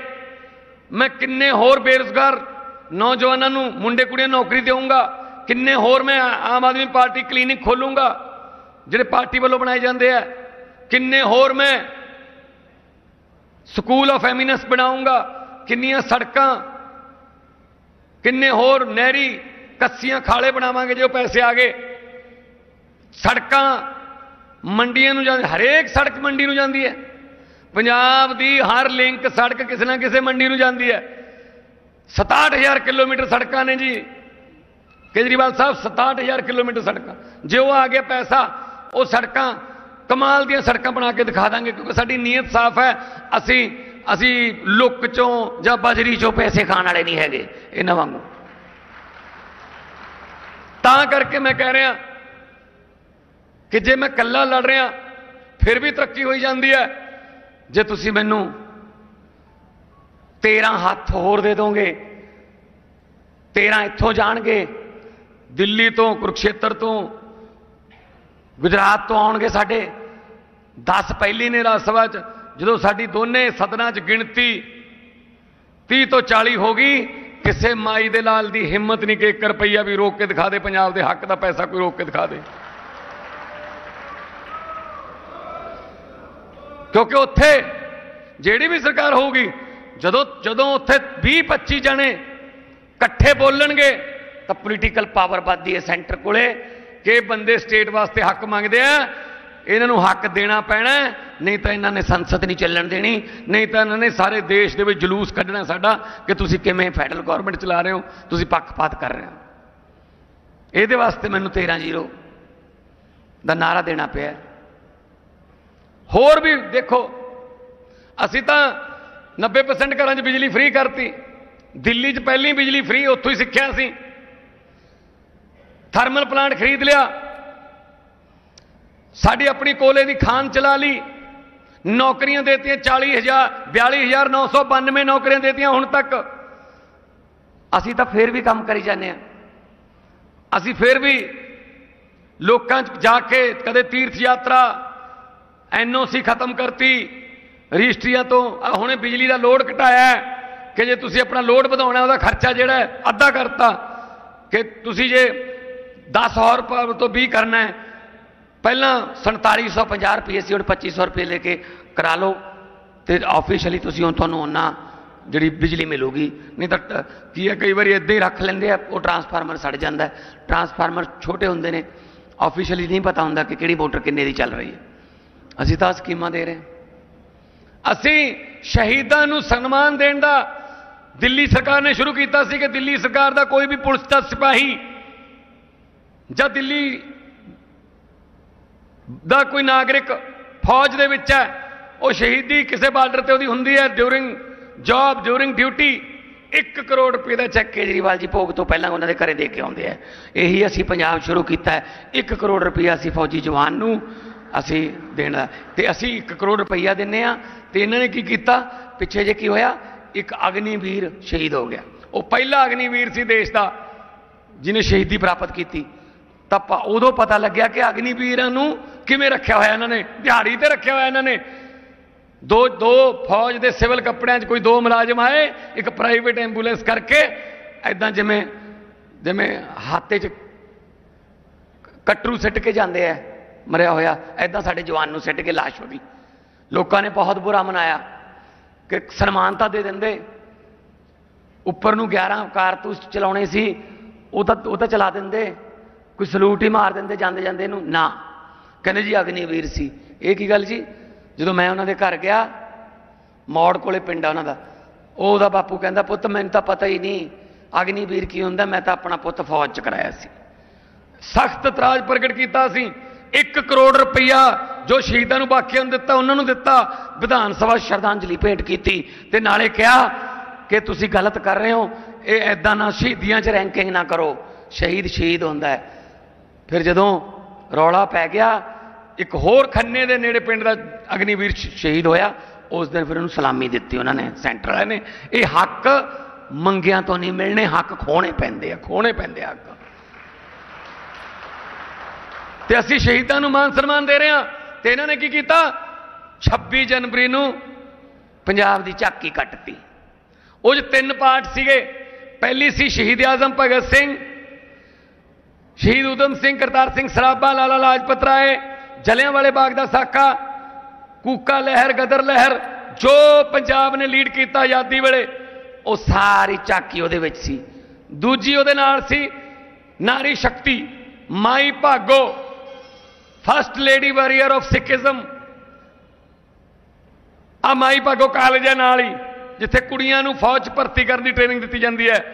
ਮੈਂ ਕਿੰਨੇ ਹੋਰ ਬੇਰੁਜ਼ਗਾਰ ਨੌਜਵਾਨਾਂ ਨੂੰ, ਮੁੰਡੇ ਕੁੜੀਆਂ ਨੌਕਰੀ ਦੇਵਾਂਗਾ ਕਿੰਨੇ ਹੋਰ ਮੈਂ ਆਮ ਆਦਮੀ ਪਾਰਟੀ ਕਲੀਨਿਕ ਖੋਲੂੰਗਾ ਜਿਹੜੇ ਪਾਰਟੀ ਵੱਲੋਂ ਬਣਾਏ ਜਾਂਦੇ ਆ ਕਿੰਨੇ ਹੋਰ ਮੈਂ ਸਕੂਲ ਆਫ ਐਮਿਨੈਂਸ ਬਣਾਉਂਗਾ ਕਿੰਨੀਆਂ ਸੜਕਾਂ ਕਿੰਨੇ ਹੋਰ ਨਹਿਰੀ ਕੱਸੀਆਂ ਖਾਲੇ ਬਣਾਵਾਂਗੇ ਜੇ ਉਹ ਪੈਸੇ ਆ ਗਏ ਸੜਕਾਂ ਮੰਡੀਆਂ ਨੂੰ ਜਾਂਦੀ ਹਰੇਕ ਸੜਕ ਮੰਡੀ ਨੂੰ ਜਾਂਦੀ ਹੈ ਪੰਜਾਬ ਦੀ ਹਰ ਲਿੰਕ ਸੜਕ ਕਿਸੇ ਨਾ ਕਿਸੇ ਮੰਡੀ ਨੂੰ ਜਾਂਦੀ ਹੈ 67000 ਕਿਲੋਮੀਟਰ ਸੜਕਾਂ ਨੇ ਜੀ ਕੇਜਰੀਵਾਲ ਸਾਹਿਬ 67000 ਕਿਲੋਮੀਟਰ ਸੜਕਾਂ। ਜੇ ਉਹ ਆ ਗਿਆ ਪੈਸਾ, ਉਹ ਸੜਕਾਂ, ਕਮਾਲ ਦੀਆਂ ਸੜਕਾਂ ਬਣਾ ਕੇ ਦਿਖਾ ਦਾਂਗੇ, ਕਿਉਂਕਿ ਸਾਡੀ ਨੀਅਤ ਸਾਫ਼ ਹੈ। ਅਸੀਂ ਅਸੀਂ ਲੁੱਕ ਚੋਂ ਜਾਂ ਬਜਰੀ ਚੋਂ ਪੈਸੇ ਖਾਣ ਵਾਲੇ ਨਹੀਂ ਹੈਗੇ, ਇਹਨਾਂ ਵਾਂਗੂ। ਤਾਂ ਕਰਕੇ ਮੈਂ ਕਹਿ ਰਿਹਾ ਕਿ ਜੇ ਮੈਂ ਇਕੱਲਾ ਲੜ ਰਿਹਾ, ਫਿਰ ਵੀ ਤਰੱਕੀ ਹੋਈ ਜਾਂਦੀ ਹੈ। ਜੇ ਤੁਸੀਂ ਮੈਨੂੰ 13 ਹੱਥ ਹੋਰ ਦੇ ਦੋਗੇ 13 ਇੱਥੋਂ ਜਾਣਗੇ ਦਿੱਲੀ ਤੋਂ, ਕੁਰਕਸ਼ੇਤਰ ਤੋਂ, ਗੁਜਰਾਤ ਤੋਂ ਆਉਣਗੇ ਸਾਡੇ। 10 ਪਹਿਲੀ ਨੇ ਰਾਜ ਸਭਾ 'ਚ, ਜਦੋਂ ਸਾਡੀ ਦੋਨੇ ਸਦਨਾਂ 'ਚ ਗਿਣਤੀ 30 ਤੋਂ 40 ਹੋ ਗਈ, ਕਿਸੇ ਮਾਈ ਦੇ ਲਾਲ ਦੀ ਹਿੰਮਤ ਨਹੀਂ ਕਿ 1 ਰੁਪਈਆ ਵੀ ਰੋਕ ਕੇ ਦਿਖਾ ਦੇ, ਪੰਜਾਬ ਦੇ ਹੱਕ ਦਾ ਪੈਸਾ ਕੋਈ ਰੋਕ ਕੇ ਦਿਖਾ ਦੇ। ਕਿਉਂਕਿ ਉੱਥੇ ਜਿਹੜੀ ਵੀ ਸਰਕਾਰ ਹੋਊਗੀ, ਜਦੋਂ ਜਦੋਂ ਉੱਥੇ 20 25 ਜਣੇ ਇਕੱਠੇ ਬੋਲਣਗੇ ਤਾਂ ਪੋਲੀਟੀਕਲ ਪਾਵਰ ਵੱਧਦੀ ਹੈ ਸੈਂਟਰ ਕੋਲੇ। ਕਿ ਬੰਦੇ ਸਟੇਟ ਵਾਸਤੇ ਹੱਕ ਮੰਗਦੇ ਆ, ਇਹਨਾਂ ਨੂੰ ਹੱਕ ਦੇਣਾ ਪੈਣਾ, ਨਹੀਂ ਤਾਂ ਇਹਨਾਂ ਨੇ ਸੰਸਦ ਨਹੀਂ ਚੱਲਣ ਦੇਣੀ, ਨਹੀਂ ਤਾਂ ਇਹਨਾਂ ਨੇ ਸਾਰੇ ਦੇਸ਼ ਦੇ ਵਿੱਚ ਜਲੂਸ ਕੱਢਣਾ ਸਾਡਾ ਕਿ ਤੁਸੀਂ ਕਿਵੇਂ ਫੈਡਰਲ ਗਵਰਨਮੈਂਟ ਚਲਾ ਰਹੇ ਹੋ, ਤੁਸੀਂ ਪੱਖਪਾਤ ਕਰ ਰਹੇ ਹੋ। ਇਹਦੇ ਵਾਸਤੇ ਮੈਨੂੰ 13 ਜ਼ੀਰੋ ਦਾ ਨਾਰਾ ਦੇਣਾ ਪਿਆ ਹੋਰ ਵੀ ਦੇਖੋ, ਅਸੀਂ ਤਾਂ 90% ਘਰਾਂ 'ਚ ਬਿਜਲੀ ਫ੍ਰੀ ਕਰਤੀ। ਦਿੱਲੀ 'ਚ ਪਹਿਲੀ ਬਿਜਲੀ ਫ੍ਰੀ ਉੱਥੋਂ ਹੀ ਸਿੱਖਿਆ ਸੀ ਥਰਮਲ ਪਲਾਂਟ ਖਰੀਦ ਲਿਆ। ਸਾਡੀ ਆਪਣੀ ਕੋਲੇ ਦੀ ਖਾਨ ਚਲਾ ਲਈ। ਨੌਕਰੀਆਂ ਦੇਤੀਆਂ 40000 42992 ਨੌਕਰੀਆਂ ਦੇਤੀਆਂ ਹੁਣ ਤੱਕ। ਅਸੀਂ ਤਾਂ ਫੇਰ ਵੀ ਕੰਮ ਕਰੀ ਜਾਂਦੇ ਆ ਅਸੀਂ ਫੇਰ ਵੀ ਲੋਕਾਂ 'ਚ ਜਾ ਕੇ ਕਦੇ ਤੀਰਥ ਯਾਤਰਾ ਐਨਓਸੀ ਖਤਮ ਕਰਤੀ। ਰਜਿਸਟਰੀਆਂ ਤੋਂ ਹੁਣੇ ਬਿਜਲੀ ਦਾ ਲੋਡ ਘਟਾਇਆ ਕਿ ਜੇ ਤੁਸੀਂ ਆਪਣਾ ਲੋਡ ਵਧਾਉਣਾ ਉਹਦਾ ਖਰਚਾ ਜਿਹੜਾ ਅੱਧਾ ਕਰਤਾ। ਕਿ ਤੁਸੀਂ ਜੇ 10 ਰੁਪਏ ਤੋਂ 20 ਕਰਨਾ ਹੈ। ਪਹਿਲਾਂ 4750 ਰੁਪਏ ਸੀ, ਹੁਣ 2500 ਰੁਪਏ ਲੈ ਕੇ ਕਰਾ ਲਓ। ਤੇ ਆਫੀਸ਼ੀਅਲੀ ਤੁਸੀਂ ਹੁਣ ਤੁਹਾਨੂੰ ਉਹਨਾਂ ਜਿਹੜੀ ਬਿਜਲੀ ਮਿਲੂਗੀ, ਨਹੀਂ ਤਾਂ ਕੀ ਹੈ, ਕਈ ਵਾਰੀ ਇੱਦਾਂ ਹੀ ਰੱਖ ਲੈਂਦੇ ਆ, ਉਹ ਟਰਾਂਸਫਾਰਮਰ ਸੜ ਜਾਂਦਾ ਟਰਾਂਸਫਾਰਮਰ ਛੋਟੇ ਹੁੰਦੇ ਨੇ ਆਫੀਸ਼ੀਅਲੀ ਨਹੀਂ ਪਤਾ ਹੁੰਦਾ ਕਿ ਕਿਹੜੀ ਮੋਟਰ ਕਿੰਨੇ ਦੀ ਚੱਲ ਰਹੀ ਹੈ। ਅਸੀਂ ਤਾਂ ਸਕੀਮਾਂ ਦੇ ਰਹੇ ਹਾਂ। ਅਸੀਂ ਸ਼ਹੀਦਾਂ ਨੂੰ ਸਨਮਾਨ ਦੇਣ ਦਾ ਦਿੱਲੀ ਸਰਕਾਰ ਨੇ ਸ਼ੁਰੂ ਕੀਤਾ ਸੀ ਕਿ ਦਿੱਲੀ ਸਰਕਾਰ ਦਾ ਕੋਈ ਵੀ ਪੁਲਿਸ ਦਾ ਸਿਪਾਹੀ ਜਾਂ ਦਿੱਲੀ ਦਾ ਕੋਈ ਨਾਗਰਿਕ ਫੌਜ ਦੇ ਵਿੱਚ ਹੈ, ਉਹ ਸ਼ਹੀਦੀ ਕਿਸੇ ਬਾਰਡਰ ਤੇ ਉਹਦੀ ਹੁੰਦੀ ਹੈ during job during duty 1 crore ਰੁਪਏ ਦਾ ਚੈੱਕ ਕੇਜਰੀਵਾਲ ਜੀ ਭੋਗ ਤੋਂ ਪਹਿਲਾਂ ਉਹਨਾਂ ਦੇ ਘਰੇ ਦੇ ਕੇ ਆਉਂਦੇ ਆ। ਇਹੀ ਅਸੀਂ ਪੰਜਾਬ ਸ਼ੁਰੂ ਕੀਤਾ ਹੈ 1 ਕਰੋੜ ਰੁਪਏ ਅਸੀਂ ਫੌਜੀ ਜਵਾਨ ਨੂੰ ਅਸੀਂ ਦੇਣਾ ਦਾ ਤੇ ਅਸੀਂ 1 ਕਰੋੜ ਰੁਪਈਆ ਦਿੰਨੇ ਆ, ਤੇ ਇਹਨਾਂ ਨੇ ਕੀ ਕੀਤਾ? ਪਿੱਛੇ ਜੇ ਕੀ ਹੋਇਆ, ਇੱਕ ਅਗਨੀਵੀਰ ਸ਼ਹੀਦ ਹੋ ਗਿਆ। ਉਹ ਪਹਿਲਾ ਅਗਨੀਵੀਰ ਸੀ ਦੇਸ਼ ਦਾ, ਜਿਹਨੇ ਸ਼ਹੀਦੀ ਪ੍ਰਾਪਤ ਕੀਤੀ। ਤਾਂ ਪ- ਉਦੋਂ ਪਤਾ ਲੱਗਿਆ ਕਿ ਅਗਨੀਵੀਰਾਂ ਨੂੰ ਕਿਵੇਂ ਰੱਖਿਆ ਹੋਇਆ ਇਹਨਾਂ ਨੇ? ਦਿਹਾੜੀ ਤੇ ਰੱਖਿਆ ਹੋਇਆ ਇਹਨਾਂ ਨੇ। ਦੋ ਦੋ ਫੌਜ ਦੇ ਸਿਵਲ ਕੱਪੜਿਆਂ 'ਚ ਕੋਈ ਦੋ ਮੁਲਾਜ਼ਮ ਆਏ, ਇੱਕ ਪ੍ਰਾਈਵੇਟ ਐਂਬੂਲੈਂਸ ਕਰਕੇ ਐਦਾਂ ਜਿਵੇਂ ਜਿਵੇਂ ਹਾਤੇ 'ਚ ਕਟਰੂ ਸਿੱਟ ਕੇ ਜਾਂਦੇ ਆ, ਮਰਿਆ ਹੋਇਆ ਐਦਾਂ ਸਾਡੇ ਜਵਾਨ ਨੂੰ ਸਿੱਟ ਕੇ ਲਾਸ਼ ਹੋ ਗਈ। ਲੋਕਾਂ ਨੇ ਬਹੁਤ ਬੁਰਾ ਮਨਾਇਆ ਕਿ ਸਨਮਾਨ ਤਾਂ ਦੇ ਦਿੰਦੇ। ਉੱਪਰ ਨੂੰ 11 ਕਾਰਤੂਸ ਚਲਾਉਣੇ ਸੀ, ਉਹ ਤਾਂ ਉਹ ਤਾਂ ਚਲਾ ਦਿੰਦੇ। ਕੋਈ ਸਲੂਟ ਹੀ ਮਾਰ ਦਿੰਦੇ ਜਾਂਦੇ ਜਾਂਦੇ ਨੂੰ ਨਾ। ਕਹਿੰਦੇ ਜੀ ਅਗਨੀਵੀਰ ਸੀ। ਇਹ ਕੀ ਗੱਲ ਜੀ? ਜਦੋਂ ਮੈਂ ਉਹਨਾਂ ਦੇ ਘਰ ਗਿਆ, ਮੌੜ ਕੋਲੇ ਪਿੰਡ ਆ ਉਹਨਾਂ ਦਾ। ਉਹ ਉਹਦਾ ਬਾਪੂ ਕਹਿੰਦਾ, ਪੁੱਤ, ਮੈਨੂੰ ਤਾਂ ਪਤਾ ਹੀ ਨਹੀਂ ਅਗਨੀਵੀਰ ਕੀ ਹੁੰਦਾ, ਮੈਂ ਤਾਂ ਆਪਣਾ ਪੁੱਤ ਫੌਜ ਚ ਕਰਾਇਆ ਸੀ। ਸਖਤ ਇਤਰਾਜ਼ ਪ੍ਰਗਟ ਕੀਤਾ ਸੀ 1 ਕਰੋੜ ਰੁਪਈਆ ਜੋ ਸ਼ਹੀਦਾਂ ਨੂੰ ਬਾਕੀਆਂ ਨੂੰ ਦਿੱਤਾ, ਉਹਨਾਂ ਨੂੰ ਦਿੱਤਾ। ਵਿਧਾਨ ਸਭਾ ਸ਼ਰਧਾਂਜਲੀ ਭੇਟ ਕੀਤੀ ਤੇ ਨਾਲੇ ਕਿਹਾ ਕਿ ਤੁਸੀਂ ਗਲਤ ਕਰ ਰਹੇ ਹੋ। ਇਹ ਐਦਾਂ ਨਾ ਸ਼ਹੀਦੀਆਂ 'ਚ ਰੈਂਕਿੰਗ ਨਾ ਕਰੋ। ਸ਼ਹੀਦ ਸ਼ਹੀਦ ਹੁੰਦਾ ਹੈ। ਫਿਰ ਜਦੋਂ ਰੌਲਾ ਪੈ ਗਿਆ, ਇੱਕ ਹੋਰ ਖੰਨੇ ਦੇ ਨੇੜੇ ਪਿੰਡ ਦਾ ਅਗਨੀਵੀਰ ਸ਼ਹੀਦ ਹੋਇਆ, ਉਸ ਦਿਨ ਫਿਰ ਉਹਨੂੰ ਸਲਾਮੀ ਦਿੱਤੀ ਉਹਨਾਂ ਨੇ, ਸੈਂਟਰ ਵਾਲਿਆਂ ਨੇ। ਇਹ ਹੱਕ ਮੰਗਿਆਂ ਤੋਂ ਨਹੀਂ ਮਿਲਣੇ, ਹੱਕ ਖੋਣੇ ਪੈਂਦੇ ਆ, ਖੋਣੇ ਪੈਂਦੇ ਆ ਹੱਕ। ਤੇ ਅਸੀਂ ਸ਼ਹੀਦਾਂ ਨੂੰ ਮਾਨ ਸਨਮਾਨ ਦੇ ਰਹੇ ਹਾਂ। ਤੇ ਇਹਨਾਂ ਨੇ ਕੀ ਕੀਤਾ? 26 ਜਨਵਰੀ ਨੂੰ ਪੰਜਾਬ ਦੀ ਝਾਕੀ ਕੱਟਤੀ। ਉਹ 'ਚ ਤਿੰਨ ਪਾਰਟ ਸੀਗੇ। ਪਹਿਲੀ ਸੀ ਸ਼ਹੀਦ ਆਜ਼ਮ ਭਗਤ ਸਿੰਘ ਸ਼ਹੀਦ ਉਦਮ ਸਿੰਘ, ਕਰਤਾਰ ਸਿੰਘ ਸਰਾਭਾ, ਲਾਲਾ ਲਾਜਪਤ ਰਾਏ, ਜਲਿਆਂਵਾਲੇ ਬਾਗ ਦਾ ਸਾਕਾ, ਕੂਕਾ ਲਹਿਰ, ਗਦਰ ਲਹਿਰ, ਜੋ ਪੰਜਾਬ ਨੇ ਲੀਡ ਕੀਤਾ ਆਜ਼ਾਦੀ ਵੇਲੇ, ਉਹ ਸਾਰੀ ਝਾਕੀ ਉਹਦੇ ਵਿੱਚ ਸੀ। ਦੂਜੀ ਉਹਦੇ ਨਾਲ ਸੀ ਨਾਰੀ ਸ਼ਕਤੀ, Mai Bhago first lady warrior of Sikhism ਆ ਮਾਈ ਭਾਗੋ ਕਾਲਜ ਹੈ ਨਾਲ ਹੀ, ਜਿੱਥੇ ਕੁੜੀਆਂ ਨੂੰ ਫੌਜ 'ਚ ਭਰਤੀ ਕਰਨ ਦੀ ਟ੍ਰੇਨਿੰਗ ਦਿੱਤੀ ਜਾਂਦੀ ਹੈ,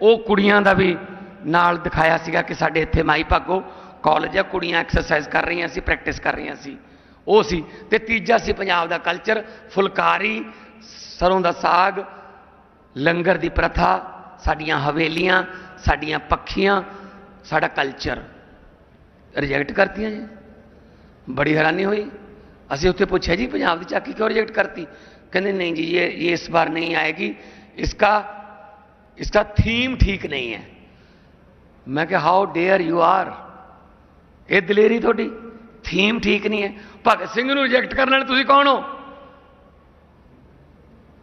ਉਹ ਕੁੜੀਆਂ ਦਾ ਵੀ ਨਾਲ ਦਿਖਾਇਆ ਸੀਗਾ ਕਿ ਸਾਡੇ ਇੱਥੇ ਮਾਈ ਭਾਗੋ ਕਾਲਜ ਹੈ ਕੁੜੀਆਂ ਐਕਸਰਸਾਈਜ਼ ਕਰ ਰਹੀਆਂ ਸੀ ਪ੍ਰੈਕਟਿਸ ਕਰ ਰਹੀਆਂ ਸੀ ਉਹ ਸੀ ਤੇ ਤੀਜਾ ਸੀ ਪੰਜਾਬ ਦਾ ਕਲਚਰ ਫੁਲਕਾਰੀ ਸਰੋਂ ਦਾ ਸਾਗ ਲੰਗਰ ਦੀ ਪ੍ਰਥਾ ਸਾਡੀਆਂ ਹਵੇਲੀਆਂ ਸਾਡੀਆਂ ਪੱਖੀਆਂ ਸਾਡਾ ਕਲਚਰ ਰਿਜੈਕਟ ਕਰਤੀਆਂ ਜੀ ਬੜੀ ਹੈਰਾਨੀ ਹੋਈ ਅਸੀਂ ਉੱਥੇ ਪੁੱਛਿਆ ਜੀ ਪੰਜਾਬ ਦੀ ਝਾਕੀ ਕਿਉਂ ਰਿਜੈਕਟ ਕਰਤੀ ਕਹਿੰਦੇ नहीं जी ये ये इस बार नहीं आएगी इसका इसका थीम ठीक नहीं है ਮੈਂ ਕਿਹਾ ਹਾਊ ਡੇਅਰ ਯੂ ਆਰ ਇਹ ਦਲੇਰੀ ਤੁਹਾਡੀ? ਥੀਮ ਠੀਕ ਨਹੀਂ ਹੈ। ਭਗਤ ਸਿੰਘ ਨੂੰ ਰਿਜੈਕਟ ਕਰਨ ਵਾਲੇ ਤੁਸੀਂ ਕੌਣ ਹੋ?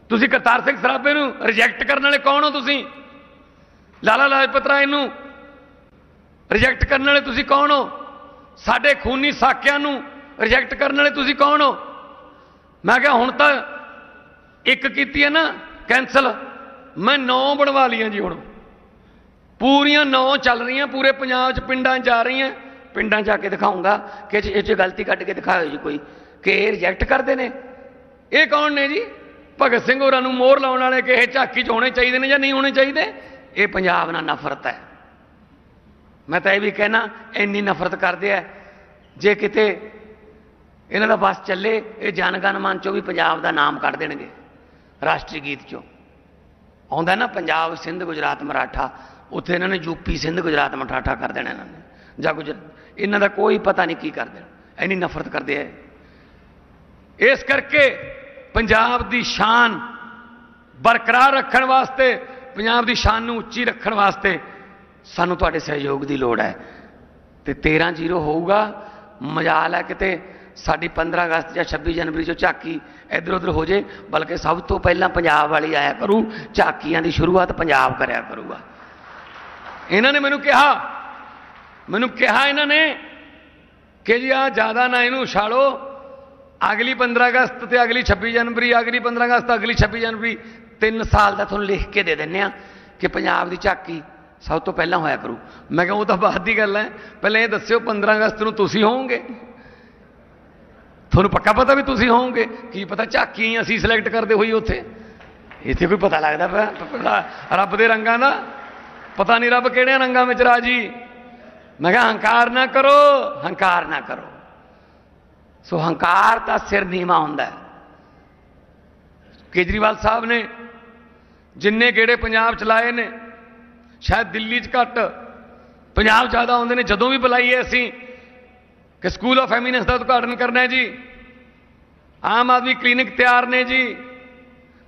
ਤੁਸੀਂ ਕਰਤਾਰ ਸਿੰਘ ਸਰਾਭੇ ਨੂੰ ਰਿਜੈਕਟ ਕਰਨ ਵਾਲੇ ਕੌਣ ਹੋ ਤੁਸੀਂ? ਲਾਲਾ ਲਾਜਪਤ ਰਾਏ ਨੂੰ ਰਿਜੈਕਟ ਕਰਨ ਵਾਲੇ ਤੁਸੀਂ ਕੌਣ ਹੋ? ਸਾਡੇ ਖੂਨੀ ਸਾਕਿਆਂ ਨੂੰ ਰਿਜੈਕਟ ਕਰਨ ਵਾਲੇ ਤੁਸੀਂ ਕੌਣ ਹੋ? ਮੈਂ ਕਿਹਾ, ਹੁਣ ਤਾਂ ਇੱਕ ਕੀਤੀ ਹੈ ਨਾ ਕੈਨਸਲ ਮੈਂ ਨੌ ਬਣਵਾ ਲਈਆਂ ਜੀ ਹੁਣ। ਪੂਰੀਆਂ ਨੌ ਚੱਲ ਰਹੀਆਂ, ਪੂਰੇ ਪੰਜਾਬ 'ਚ ਪਿੰਡਾਂ 'ਚ ਜਾ ਰਹੀਆਂ। ਪਿੰਡਾਂ 'ਚ ਆ ਕੇ ਦਿਖਾਉਂਗਾ ਕਿ ਇਹ 'ਚ- ਗਲਤੀ ਕੱਢ ਕੇ ਦਿਖਾਇਓ ਜੀ ਕੋਈ। ਕਿ ਇਹ ਰਿਜੈਕਟ ਕਰਦੇ ਨੇ। ਇਹ ਕੌਣ ਨੇ ਜੀ? ਭਗਤ ਸਿੰਘ ਹੋਰਾਂ ਨੂੰ ਮੋਹਰ ਲਾਉਣ ਵਾਲੇ ਕਿ ਇਹ ਝਾਕੀ 'ਚ ਹੋਣੇ ਚਾਹੀਦੇ ਨੇ ਜਾਂ ਨਹੀਂ ਹੋਣੇ ਚਾਹੀਦੇ? ਇਹ ਪੰਜਾਬ ਨਾਲ ਨਫ਼ਰਤ ਹੈ। ਮੈਂ ਤਾਂ ਇਹ ਵੀ ਕਹਿਣਾ, ਇੰਨੀ ਨਫ਼ਰਤ ਕਰਦੇ ਆ। ਜੇ ਕਿਤੇ ਇਹਨਾਂ ਦਾ ਬਸ ਚੱਲੇ, ਇਹ ਜਨਗਣ ਮਨ ਚੋਂ ਵੀ ਪੰਜਾਬ ਦਾ ਨਾਮ ਕੱਢ ਦੇਣਗੇ। ਰਾਸ਼ਟਰੀ ਗੀਤ ਚੋਂ। ਆਉਂਦਾ ਨਾ, ਪੰਜਾਬ, ਸਿੰਧ, ਗੁਜਰਾਤ, ਮਰਾਠਾ। ਉੱਥੇ ਇਹਨਾਂ ਨੇ ਯੂਪੀ ਸਿੰਧ, ਗੁਜਰਾਤ ਮਠਾਠਾ ਕਰ ਦੇਣਾ ਇਹਨਾਂ ਨੇ। ਜਾਂ ਗੁਜਰ ਇਹਨਾਂ ਦਾ ਕੋਈ ਪਤਾ ਨਹੀਂ ਕੀ ਕਰ ਦੇਣਾ। ਇੰਨੀ ਨਫ਼ਰਤ ਕਰਦੇ ਆ ਇਸ ਕਰਕੇ ਪੰਜਾਬ ਦੀ ਸ਼ਾਨ ਬਰਕਰਾਰ ਰੱਖਣ ਵਾਸਤੇ, ਪੰਜਾਬ ਦੀ ਸ਼ਾਨ ਨੂੰ ਉੱਚੀ ਰੱਖਣ ਵਾਸਤੇ ਸਾਨੂੰ ਤੁਹਾਡੇ ਸਹਿਯੋਗ ਦੀ ਲੋੜ ਹੈ। ਤੇ 13 ਜ਼ੀਰੋ ਹੋਊਗਾ ਮਜਾਲ ਹੈ ਕਿਤੇ ਸਾਡੀ 15 ਅਗਸਤ ਜਾਂ 26 ਜਨਵਰੀ ਚੋਂ ਝਾਕੀ ਇੱਧਰ ਉੱਧਰ ਹੋ ਜੇ, ਬਲਕਿ ਸਭ ਤੋਂ ਪਹਿਲਾਂ ਪੰਜਾਬ ਵਾਲੀ ਆਇਆ ਕਰੂ, ਝਾਕੀਆਂ ਦੀ ਸ਼ੁਰੂਆਤ ਪੰਜਾਬ ਕਰਿਆ ਕਰੂਗਾ। ਇਹਨਾਂ ਨੇ ਮੈਨੂੰ ਕਿਹਾ। ਮੈਨੂੰ ਕਿਹਾ ਇਹਨਾਂ ਨੇ ਕਿ ਜੀ ਆ ਜ਼ਿਆਦਾ ਨਾ ਇਹਨੂੰ ਉਛਾਲੋ। ਅਗਲੀ 15 ਅਗਸਤ ਤੇ ਅਗਲੀ 26 ਜਨਵਰੀ, ਅਗਲੀ 15 ਅਗਸਤ, ਅਗਲੀ 26 ਜਨਵਰੀ 3 ਸਾਲ ਦਾ ਤੁਹਾਨੂੰ ਲਿਖ ਕੇ ਦੇ ਦਿੰਨੇ ਆ ਕਿ ਪੰਜਾਬ ਦੀ ਝਾਕੀ ਸਭ ਤੋਂ ਪਹਿਲਾਂ ਹੋਇਆ ਕਰੂ। ਮੈਂ ਕਿਹਾ, ਉਹ ਤਾਂ ਬਾਅਦ ਦੀ ਗੱਲ ਹੈ। ਪਹਿਲਾਂ ਇਹ ਦੱਸਿਓ 15 ਅਗਸਤ ਨੂੰ ਤੁਸੀਂ ਹੋਵੋਗੇ। ਤੁਹਾਨੂੰ ਪੱਕਾ ਪਤਾ ਵੀ ਤੁਸੀਂ ਹੋਵੋਗੇ। ਕੀ ਪਤਾ ਝਾਕੀ ਅਸੀਂ ਸਿਲੈਕਟ ਕਰਦੇ ਹੋਈ ਉੱਥੇ। ਇੱਥੇ ਕੋਈ ਪਤਾ ਲੱਗਦਾ ਪਿਆ। ਰੱਬ ਦੇ ਰੰਗਾਂ ਦਾ ਪਤਾ ਨਹੀਂ ਰੱਬ ਕਿਹੜਿਆਂ ਰੰਗਾਂ ਵਿੱਚ ਰਾਜੀ। ਮੈਂ ਕਿਹਾ, ਹੰਕਾਰ ਨਾ ਕਰੋ, ਹੰਕਾਰ ਨਾ ਕਰੋ। ਸੋ ਹੰਕਾਰ ਦਾ ਸਿਰ ਨੀਵਾ ਹੁੰਦਾ ਹੈ। ਕੇਜਰੀਵਾਲ ਸਾਹਿਬ ਨੇ ਜਿੰਨੇ ਗੇੜੇ ਪੰਜਾਬ ਚ ਲਾਏ ਨੇ, ਸ਼ਾਇਦ ਦਿੱਲੀ 'ਚ ਘੱਟ, ਪੰਜਾਬ ਜ਼ਿਆਦਾ ਆਉਂਦੇ ਨੇ, ਜਦੋਂ ਵੀ ਬੁਲਾਈਏ ਅਸੀਂ, ਕਿ ਸਕੂਲ ਆਫ ਐਮੀਨੈਂਸ ਦਾ ਉਦਘਾਟਨ ਕਰਨਾ ਹੈ ਜੀ। ਆਮ ਆਦਮੀ ਕਲੀਨਿਕ ਤਿਆਰ ਨੇ ਜੀ।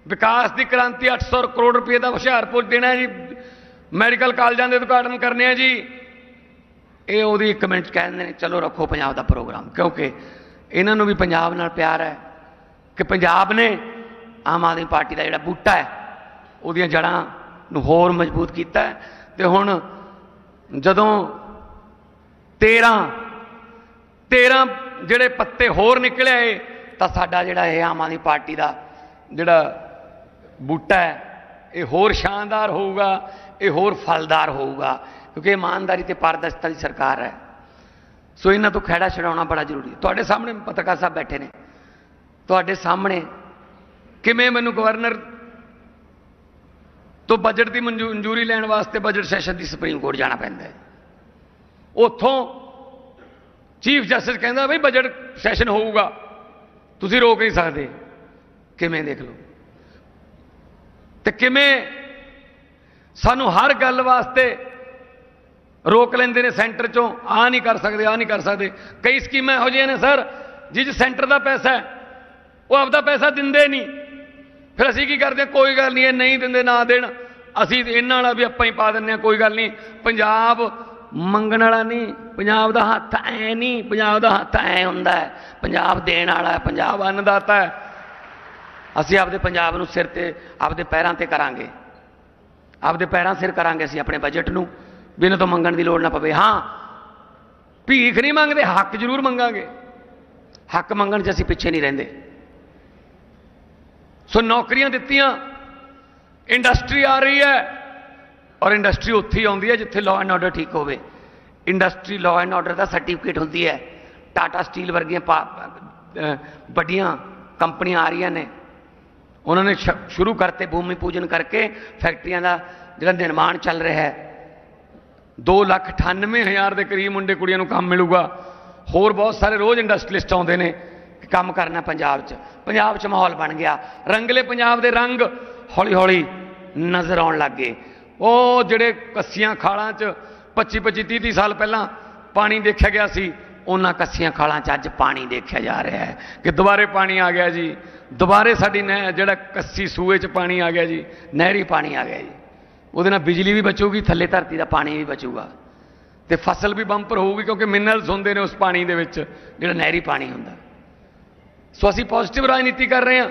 ਵਿਕਾਸ ਦੀ ਕ੍ਰਾਂਤੀ 800 ਕਰੋੜ ਰੁਪਏ ਦਾ ਹੁਸ਼ਿਆਰਪੁਰ ਦੇਣਾ ਹੈ ਜੀ। ਮੈਡੀਕਲ ਕਾਲਜਾਂ ਦੇ ਉਦਘਾਟਨ ਕਰਨੇ ਆ ਜੀ। ਇਹ ਉਹਦੀ ਇੱਕ ਮਿੰਟ 'ਚ ਕਹਿੰਦੇ ਨੇ, ਚਲੋ ਰੱਖੋ ਪੰਜਾਬ ਦਾ ਪ੍ਰੋਗਰਾਮ, ਕਿਉਂਕਿ ਇਹਨਾਂ ਨੂੰ ਵੀ ਪੰਜਾਬ ਨਾਲ ਪਿਆਰ ਹੈ ਕਿ ਪੰਜਾਬ ਨੇ ਆਮ ਆਦਮੀ ਪਾਰਟੀ ਦਾ ਜਿਹੜਾ ਬੂਟਾ ਹੈ, ਉਹਦੀਆਂ ਜੜਾਂ ਨੂੰ ਹੋਰ ਮਜ਼ਬੂਤ ਕੀਤਾ ਹੈ। ਤੇ ਹੁਣ ਜਦੋਂ 13 13 ਜਿਹੜੇ ਪੱਤੇ ਹੋਰ ਨਿਕਲੇ ਆਏ ਤਾਂ ਸਾਡਾ ਜਿਹੜਾ ਇਹ ਆਮ ਆਦਮੀ ਪਾਰਟੀ ਦਾ ਜਿਹੜਾ ਬੂਟਾ ਹੈ, ਇਹ ਹੋਰ ਸ਼ਾਨਦਾਰ ਹੋਊਗਾ। ਇਹ ਹੋਰ ਫਲਦਾਰ ਹੋਊਗਾ, ਕਿਉਂਕਿ ਇਮਾਨਦਾਰੀ ਤੇ ਪਾਰਦਰਸ਼ਤਾ ਦੀ ਸਰਕਾਰ ਹੈ। ਸੋ ਇਹਨਾਂ ਤੋਂ ਖਹਿੜਾ ਛਡਾਉਣਾ ਬੜਾ ਜ਼ਰੂਰੀ ਹੈ। ਤੁਹਾਡੇ ਸਾਹਮਣੇ ਪੱਤਰਕਾਰ ਸਾਹਿਬ ਬੈਠੇ ਨੇ। ਤੁਹਾਡੇ ਸਾਹਮਣੇ ਕਿਵੇਂ ਮੈਨੂੰ ਗਵਰਨਰ ਤੋਂ ਬਜਟ ਦੀ ਮਨਜ਼ੂ- ਮਨਜ਼ੂਰੀ ਲੈਣ ਵਾਸਤੇ ਬਜਟ ਸੈਸ਼ਨ ਦੀ ਸੁਪਰੀਮ ਕੋਰਟ ਜਾਣਾ ਪੈਂਦਾ ਹੈ। ਉੱਥੋਂ ਚੀਫ ਜਸਟਿਸ ਕਹਿੰਦਾ ਬਈ ਬਜਟ ਸੈਸ਼ਨ ਹੋਊਗਾ। ਤੁਸੀਂ ਰੋਕ ਨਹੀਂ ਸਕਦੇ। ਕਿਵੇਂ ਦੇਖ ਲਓ? ਤੇ ਕਿਵੇਂ ਸਾਨੂੰ ਹਰ ਗੱਲ ਵਾਸਤੇ ਰੋਕ ਲੈਂਦੇ ਨੇ ਸੈਂਟਰ ਚੋਂ, ਆ ਨਹੀਂ ਕਰ ਸਕਦੇ, ਆ ਨਹੀਂ ਕਰ ਸਕਦੇ। ਕਈ ਸਕੀਮਾਂ ਇਹੋ ਜਿਹੀਆਂ ਨੇ, ਸਰ ਜਿਹ 'ਚ ਸੈਂਟਰ ਦਾ ਪੈਸਾ ਹੈ, ਉਹ ਆਪਦਾ ਪੈਸਾ ਦਿੰਦੇ ਨਹੀਂ। ਫਿਰ ਅਸੀਂ ਕੀ ਕਰਦੇ ਕੋਈ ਗੱਲ ਨਹੀਂ, ਇਹ ਨਹੀਂ ਦਿੰਦੇ, ਨਾ ਦੇਣ। ਅਸੀਂ ਇਹਨਾਂ ਵਾਲਾ ਵੀ ਆਪਾਂ ਹੀ ਪਾ ਦਿੰਦੇ ਹਾਂ, ਕੋਈ ਗੱਲ ਨਹੀਂ। ਪੰਜਾਬ ਮੰਗਣ ਵਾਲਾ ਨਹੀਂ, ਪੰਜਾਬ ਦਾ ਹੱਥ ਐ ਨਹੀਂ, ਪੰਜਾਬ ਦਾ ਹੱਥ ਐ ਹੁੰਦਾ ਹੈ। ਪੰਜਾਬ ਦੇਣ ਵਾਲਾ ਹੈ, ਪੰਜਾਬ ਅੰਨਦਾਤਾ ਹੈ। ਅਸੀਂ ਆਪਦੇ ਪੰਜਾਬ ਨੂੰ ਸਿਰ ਤੇ, ਆਪਦੇ ਪੈਰਾਂ ਤੇ ਕਰਾਂਗੇ। ਆਪਦੇ ਪੈਰਾਂ ਸਿਰ ਕਰਾਂਗੇ ਅਸੀਂ ਆਪਣੇ ਬਜਟ ਨੂੰ ਬਿਨਾਂ ਤੋਂ ਮੰਗਣ ਦੀ ਲੋੜ ਨਾ ਪਵੇ। ਹਾਂ, ਭੀਖ ਨਹੀਂ ਮੰਗਦੇ, ਹੱਕ ਜ਼ਰੂਰ ਮੰਗਾਂਗੇ। ਹੱਕ ਮੰਗਣ 'ਚ ਅਸੀਂ ਪਿੱਛੇ ਨਹੀਂ ਰਹਿੰਦੇ। ਸੋ ਨੌਕਰੀਆਂ ਦਿੱਤੀਆਂ ਇੰਡਸਟਰੀ ਆ ਰਹੀ ਹੈ, ਔਰ ਇੰਡਸਟਰੀ ਉੱਥੇ ਹੀ ਆਉਂਦੀ ਹੈ ਜਿੱਥੇ ਲਾਅ ਐਂਡ ਆਰਡਰ ਠੀਕ ਹੋਵੇ। ਇੰਡਸਟਰੀ ਲਾਅ ਐਂਡ ਆਰਡਰ ਦਾ ਸਰਟੀਫਿਕੇਟ ਹੁੰਦੀ ਹੈ। ਟਾਟਾ ਸਟੀਲ ਵਰਗੀਆਂ ਪਾ- ਵੱਡੀਆਂ ਕੰਪਨੀਆਂ ਆ ਰਹੀਆਂ ਨੇ। ਉਹਨਾਂ ਨੇ ਸ਼- ਸ਼ੁਰੂ ਕਰਤੇ ਭੂਮੀ ਪੂਜਨ ਕਰਕੇ ਫੈਕਟਰੀਆਂ ਦਾ ਜਿਹੜਾ ਨਿਰਮਾਣ ਚੱਲ ਰਿਹਾ ਹੈ 2 ਲੱਖ 98 ਹਜ਼ਾਰ ਦੇ ਕਰੀਬ ਮੁੰਡੇ ਕੁੜੀਆਂ ਨੂੰ ਕੰਮ ਮਿਲੂਗਾ ਹੋਰ ਬਹੁਤ ਸਾਰੇ ਰੋਜ਼ ਇੰਡਸਟਰੀਲਿਸਟ ਆਉਂਦੇ ਨੇ ਕਿ ਕੰਮ ਕਰਨਾ ਪੰਜਾਬ 'ਚ ਪੰਜਾਬ 'ਚ ਮਾਹੌਲ ਬਣ ਗਿਆ ਰੰਗਲੇ ਪੰਜਾਬ ਦੇ ਰੰਗ ਹੌਲੀ ਹੌਲੀ ਨਜ਼ਰ ਆਉਣ ਲੱਗ ਗਏ ਉਹ ਜਿਹੜੇ ਕੱਸੀਆਂ ਖਾਲਾਂ 'ਚ 25 25 30 30 ਸਾਲ ਪਹਿਲਾਂ ਪਾਣੀ ਦੇਖਿਆ ਗਿਆ ਸੀ ਉਹਨਾਂ ਕੱਸੀਆਂ ਖਾਲਾਂ 'ਚ ਅੱਜ ਪਾਣੀ ਦੇਖਿਆ ਜਾ ਰਿਹਾ ਹੈ ਕਿ ਦੁਬਾਰੇ ਪਾਣੀ ਆ ਗਿਆ ਜੀ। ਦੁਬਾਰੇ ਸਾਡੀ ਨਹਿ ਜਿਹੜਾ ਕੱਸੀ ਸੂਏ 'ਚ ਪਾਣੀ ਆ ਗਿਆ ਜੀ, ਨਹਿਰੀ ਪਾਣੀ ਆ ਗਿਆ ਜੀ। ਉਹਦੇ ਨਾਲ ਬਿਜਲੀ ਵੀ ਬਚੂਗੀ, ਥੱਲੇ ਧਰਤੀ ਦਾ ਪਾਣੀ ਵੀ ਬਚੂਗਾ। ਤੇ ਫਸਲ ਵੀ ਬੰਪਰ ਹੋਊਗੀ ਕਿਉਂਕਿ ਮਿਨਰਲਸ ਹੁੰਦੇ ਨੇ ਉਸ ਪਾਣੀ ਦੇ ਵਿੱਚ, ਜਿਹੜਾ ਨਹਿਰੀ ਪਾਣੀ ਹੁੰਦਾ। ਸੋ ਅਸੀਂ ਪੋਜ਼ਿਟਿਵ ਰਾਜਨੀਤੀ ਕਰ ਰਹੇ ਹਾਂ।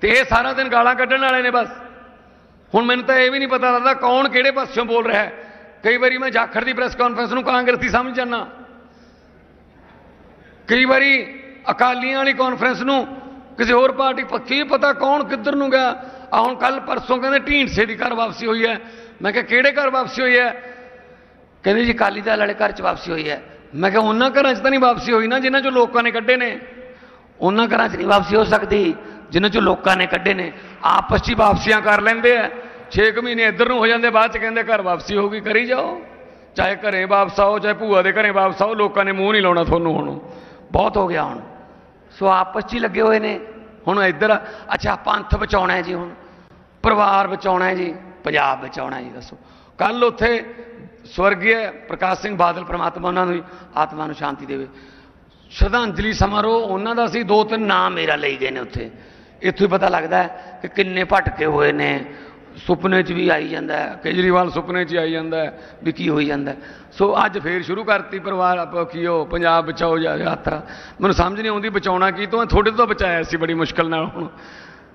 ਤੇ ਇਹ ਸਾਰਾ ਦਿਨ ਗਾਲਾਂ ਕੱਢਣ ਵਾਲੇ ਨੇ ਬਸ। ਹੁਣ ਮੈਨੂੰ ਤਾਂ ਇਹ ਵੀ ਨਹੀਂ ਪਤਾ ਲੱਗਦਾ ਕੌਣ ਕਿਹੜੇ ਪਾਸਿਓਂ ਬੋਲ ਰਿਹਾ ਹੈ। ਕਈ ਵਾਰੀ ਮੈਂ ਜਾਖੜ ਦੀ ਪ੍ਰੈਸ ਕਾਨਫਰੰਸ ਨੂੰ ਕਾਂਗਰਸੀ ਸਮਝ ਜਾਂਦਾ। ਕਈ ਵਾਰੀ ਅਕਾਲੀਆਂ ਵਾਲੀ ਕਾਨਫਰੰਸ ਨੂੰ ਕਿਸੇ ਹੋਰ ਪਾਰਟੀ ਪੱਕੀ ਪਤਾ ਕੌਣ ਕਿੱਧਰ ਨੂੰ ਗਿਆ। ਆ ਹੁਣ ਕੱਲ ਪਰਸੋਂ ਕਹਿੰਦੇ ਢੀਂਡਸੇ ਦੀ ਘਰ ਵਾਪਸੀ ਹੋਈ ਹੈ। ਮੈਂ ਕਿਹਾ, ਕਿਹੜੇ ਘਰ ਵਾਪਸੀ ਹੋਈ ਹੈ? ਕਹਿੰਦੇ ਜੀ, ਅਕਾਲੀ ਦਲ ਵਾਲੇ ਘਰ ਚ ਵਾਪਸੀ ਹੋਈ ਹੈ। ਮੈਂ ਕਿਹਾ, ਉਹਨਾਂ ਘਰਾਂ 'ਚ ਤਾਂ ਨਹੀਂ ਵਾਪਸੀ ਹੋਈ ਨਾ, ਜਿਨ੍ਹਾਂ 'ਚੋਂ ਲੋਕਾਂ ਨੇ ਕੱਢੇ ਨੇ। ਉਹਨਾਂ ਘਰਾਂ 'ਚ ਨਹੀਂ ਵਾਪਸੀ ਹੋ ਸਕਦੀ, ਜਿਨ੍ਹਾਂ 'ਚੋਂ ਲੋਕਾਂ ਨੇ ਕੱਢੇ ਨੇ। ਆਪਸ 'ਚ ਹੀ ਵਾਪਸੀਆਂ ਕਰ ਲੈਂਦੇ ਆ। 6 ਮਹੀਨੇ ਇੱਧਰ ਨੂੰ ਹੋ ਜਾਂਦੇ, ਬਾਅਦ 'ਚ ਕਹਿੰਦੇ ਘਰ ਵਾਪਸੀ ਹੋ ਗਈ ਕਰੀ ਜਾਓ। ਚਾਹੇ ਘਰੇ ਵਾਪਸ ਆਓ, ਚਾਹੇ ਭੂਆ ਦੇ ਘਰੇ ਵਾਪਸ ਆਓ, ਲੋਕਾਂ ਨੇ ਮੂੰਹ ਨਹੀਂ ਲਾਉਣਾ ਤੁਹਾਨੂੰ ਹੁਣ। ਬਹੁਤ ਹੋ ਗਿਆ ਹੁਣ। ਸੋ ਆਪਸ 'ਚ ਹੀ ਲੱਗੇ ਹੋਏ ਨੇ। ਹੁਣ ਇੱਧਰ, ਅੱਛਾ, ਪੰਥ ਬਚਾਉਣਾ ਹੈ ਜੀ ਹੁਣ। ਪਰਿਵਾਰ ਬਚਾਉਣਾ ਹੈ ਜੀ, ਪੰਜਾਬ ਬਚਾਉਣਾ ਹੈ ਜੀ, ਦੱਸੋ। ਕੱਲ ਉੱਥੇ ਸਵਰਗੀ ਪ੍ਰਕਾਸ਼ ਸਿੰਘ ਬਾਦਲ ਪ੍ਰਮਾਤਮਾ ਉਹਨਾਂ ਨੂੰ ਵੀ ਆਤਮਾ ਨੂੰ ਸ਼ਾਂਤੀ ਦੇਵੇ। ਸ਼ਰਧਾਂਜਲੀ ਸਮਾਰੋਹ, ਉਹਨਾਂ ਦਾ ਸੀ ਦੋ ਤਿੰਨ ਨਾਮ ਮੇਰਾ ਲਈ ਗਏ ਨੇ ਉੱਥੇ। ਇੱਥੋਂ ਹੀ ਪਤਾ ਲੱਗਦਾ ਕਿ ਕਿੰਨੇ ਭਟਕੇ ਹੋਏ ਨੇ। ਸੁਪਨੇ 'ਚ ਵੀ ਆਈ ਜਾਂਦਾ ਹੈ ਕੇਜਰੀਵਾਲ ਸੁਪਨੇ 'ਚ ਹੀ ਆਈ ਜਾਂਦਾ ਹੈ ਵੀ ਕੀ ਹੋਈ ਜਾਂਦਾ ਸੋ ਅੱਜ ਫੇਰ ਸ਼ੁਰੂ ਕਰਤੀ ਪਰਿਵਾਰ ਆਪ ਕੀ ਉਹ ਪੰਜਾਬ ਬਚਾਓ ਜਾ- ਯਾਤਰਾ। ਮੈਨੂੰ ਸਮਝ ਨਹੀਂ ਆਉਂਦੀ ਬਚਾਉਣਾ ਕੀ ਤੋਂ ਹੈ, ਤੁਹਾਡੇ ਤੋਂ ਬਚਾਇਆ ਸੀ ਬੜੀ ਮੁਸ਼ਕਲ ਨਾਲ ਹੁਣ।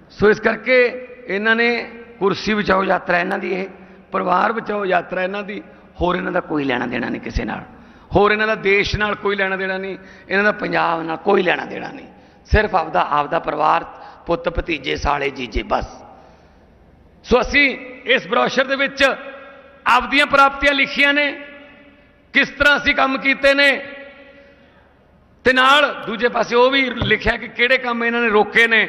ਸੋ ਇਸ ਕਰਕੇ ਇਹਨਾਂ ਨੇ ਕੁਰਸੀ ਬਚਾਓ ਯਾਤਰਾ ਇਹਨਾਂ ਦੀ ਇਹ ਪਰਿਵਾਰ ਬਚਾਓ ਯਾਤਰਾ ਇਹਨਾਂ ਦੀ ਹੋਰ ਇਹਨਾਂ ਦਾ ਕੋਈ ਲੈਣਾ ਦੇਣਾ ਨਹੀਂ ਕਿਸੇ ਨਾਲ। ਹੋਰ ਇਹਨਾਂ ਦਾ ਦੇਸ਼ ਨਾਲ ਕੋਈ ਲੈਣਾ ਦੇਣਾ ਨਹੀਂ ਇਹਨਾਂ ਦਾ ਪੰਜਾਬ ਨਾਲ ਕੋਈ ਲੈਣਾ ਦੇਣਾ ਨਹੀਂ। ਸਿਰਫ ਆਪਦਾ ਆਪਦਾ ਪਰਿਵਾਰ ਪੁੱਤ ਭਤੀਜੇ ਸਾਲੇ ਜੀਜੇ ਬਸ। ਸੋ ਅਸੀਂ ਇਸ ਬ੍ਰੋਸ਼ਰ ਦੇ ਵਿੱਚ ਆਪਦੀਆਂ ਪ੍ਰਾਪਤੀਆਂ ਲਿਖੀਆਂ ਨੇ, ਕਿਸ ਤਰ੍ਹਾਂ ਅਸੀਂ ਕੰਮ ਕੀਤੇ ਨੇ, ਤੇ ਨਾਲ ਦੂਜੇ ਪਾਸੇ ਉਹ ਵੀ ਲਿਖਿਆ ਕਿ ਕਿਹੜੇ ਕੰਮ ਇਹਨਾਂ ਨੇ ਰੋਕੇ ਨੇ,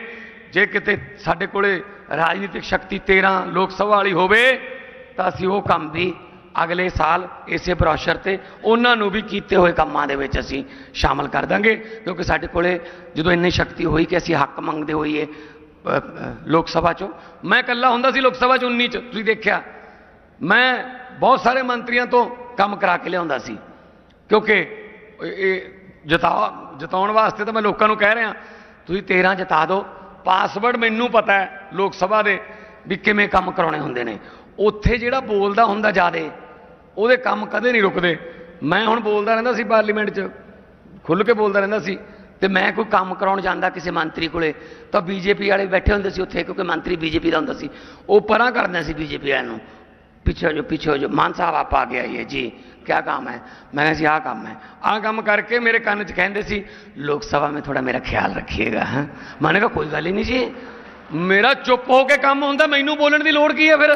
ਜੇ ਕਿਤੇ ਸਾਡੇ ਕੋਲੇ ਰਾਜਨੀਤਿਕ ਸ਼ਕਤੀ 13 ਲੋਕ ਸਭਾ ਵਾਲੀ ਹੋਵੇ, ਤਾਂ ਅਸੀਂ ਉਹ ਕੰਮ ਵੀ ਅਗਲੇ ਸਾਲ ਇਸੇ ਬ੍ਰੋਸ਼ਰ ਤੇ ਉਹਨਾਂ ਨੂੰ ਵੀ ਕੀਤੇ ਹੋਏ ਕੰਮਾਂ ਦੇ ਵਿੱਚ ਅਸੀਂ ਸ਼ਾਮਲ ਕਰ ਦਾਂਗੇ, ਕਿਉਂਕਿ ਸਾਡੇ ਕੋਲੇ ਜਦੋਂ ਇੰਨੀ ਸ਼ਕਤੀ ਹੋਈ ਕਿ ਅਸੀਂ ਹੱਕ ਮੰਗਦੇ ਹੋਈਏ ਲੋਕ ਸਭਾ ਚੋਂ। ਮੈਂ ਇਕੱਲਾ ਹੁੰਦਾ ਸੀ ਲੋਕ ਸਭਾ ਚ 19 ਚ, ਤੁਸੀਂ ਦੇਖਿਆ। ਮੈਂ ਬਹੁਤ ਸਾਰੇ ਮੰਤਰੀਆਂ ਤੋਂ ਕੰਮ ਕਰਾ ਕੇ ਲਿਆਉਂਦਾ ਸੀ। ਕਿਉਂਕਿ ਇਹ- ਜਤਾ, ਜਤਾਉਣ ਵਾਸਤੇ ਤਾਂ ਮੈਂ ਲੋਕਾਂ ਨੂੰ ਕਹਿ ਰਿਹਾ। ਤੁਸੀਂ 13 ਜਤਾ ਦਿਓ ਪਾਸਵਰਡ ਮੈਨੂੰ ਪਤਾ ਹੈ ਲੋਕ ਸਭਾ ਦੇ ਵੀ ਕਿਵੇਂ ਕੰਮ ਕਰਾਉਣੇ ਹੁੰਦੇ ਨੇ। ਉੱਥੇ ਜਿਹੜਾ ਬੋਲਦਾ ਹੁੰਦਾ ਜਿਆਦੇ, ਉਹਦੇ ਕੰਮ ਕਦੇ ਨਹੀਂ ਰੁਕਦੇ। ਮੈਂ ਹੁਣ ਬੋਲਦਾ ਰਹਿੰਦਾ ਸੀ ਪਾਰਲੀਮੈਂਟ 'ਚ, ਖੁੱਲ੍ਹ ਕੇ ਬੋਲਦਾ ਰਹਿੰਦਾ ਸੀ। ਤੇ ਮੈਂ ਕੋਈ ਕੰਮ ਕਰਾਉਣ ਜਾਂਦਾ ਕਿਸੇ ਮੰਤਰੀ ਕੋਲੇ ਤਾਂ ਬੀਜੇਪੀ ਵਾਲੇ ਬੈਠੇ ਹੁੰਦੇ ਸੀ ਉੱਥੇ ਕਿਉਂਕਿ ਮੰਤਰੀ ਬੀਜੇਪੀ ਦਾ ਹੁੰਦਾ ਸੀ ਉਹ ਪਰਾਂ ਕਰਦੇ ਸੀ ਬੀਜੇਪੀ ਵਾਲਿਆਂ ਨੂੰ पीछे हो जो पीछे हो जो मान साहब आप आ गया ये जी क्या काम है मैंने जी आ काम है आ काम करके मेरे कान च कहते सी लोकसभा में थोड़ा मेरा ख्याल रखिएगा हैं मैंने कहा कोई गल ही नहीं जी ਮੇਰਾ ਚੁੱਪ ਹੋ ਕੇ ਕੰਮ ਹੁੰਦਾ ਮੈਨੂੰ ਬੋਲਣ ਦੀ ਲੋੜ ਕੀ ਹੈ ਫਿਰ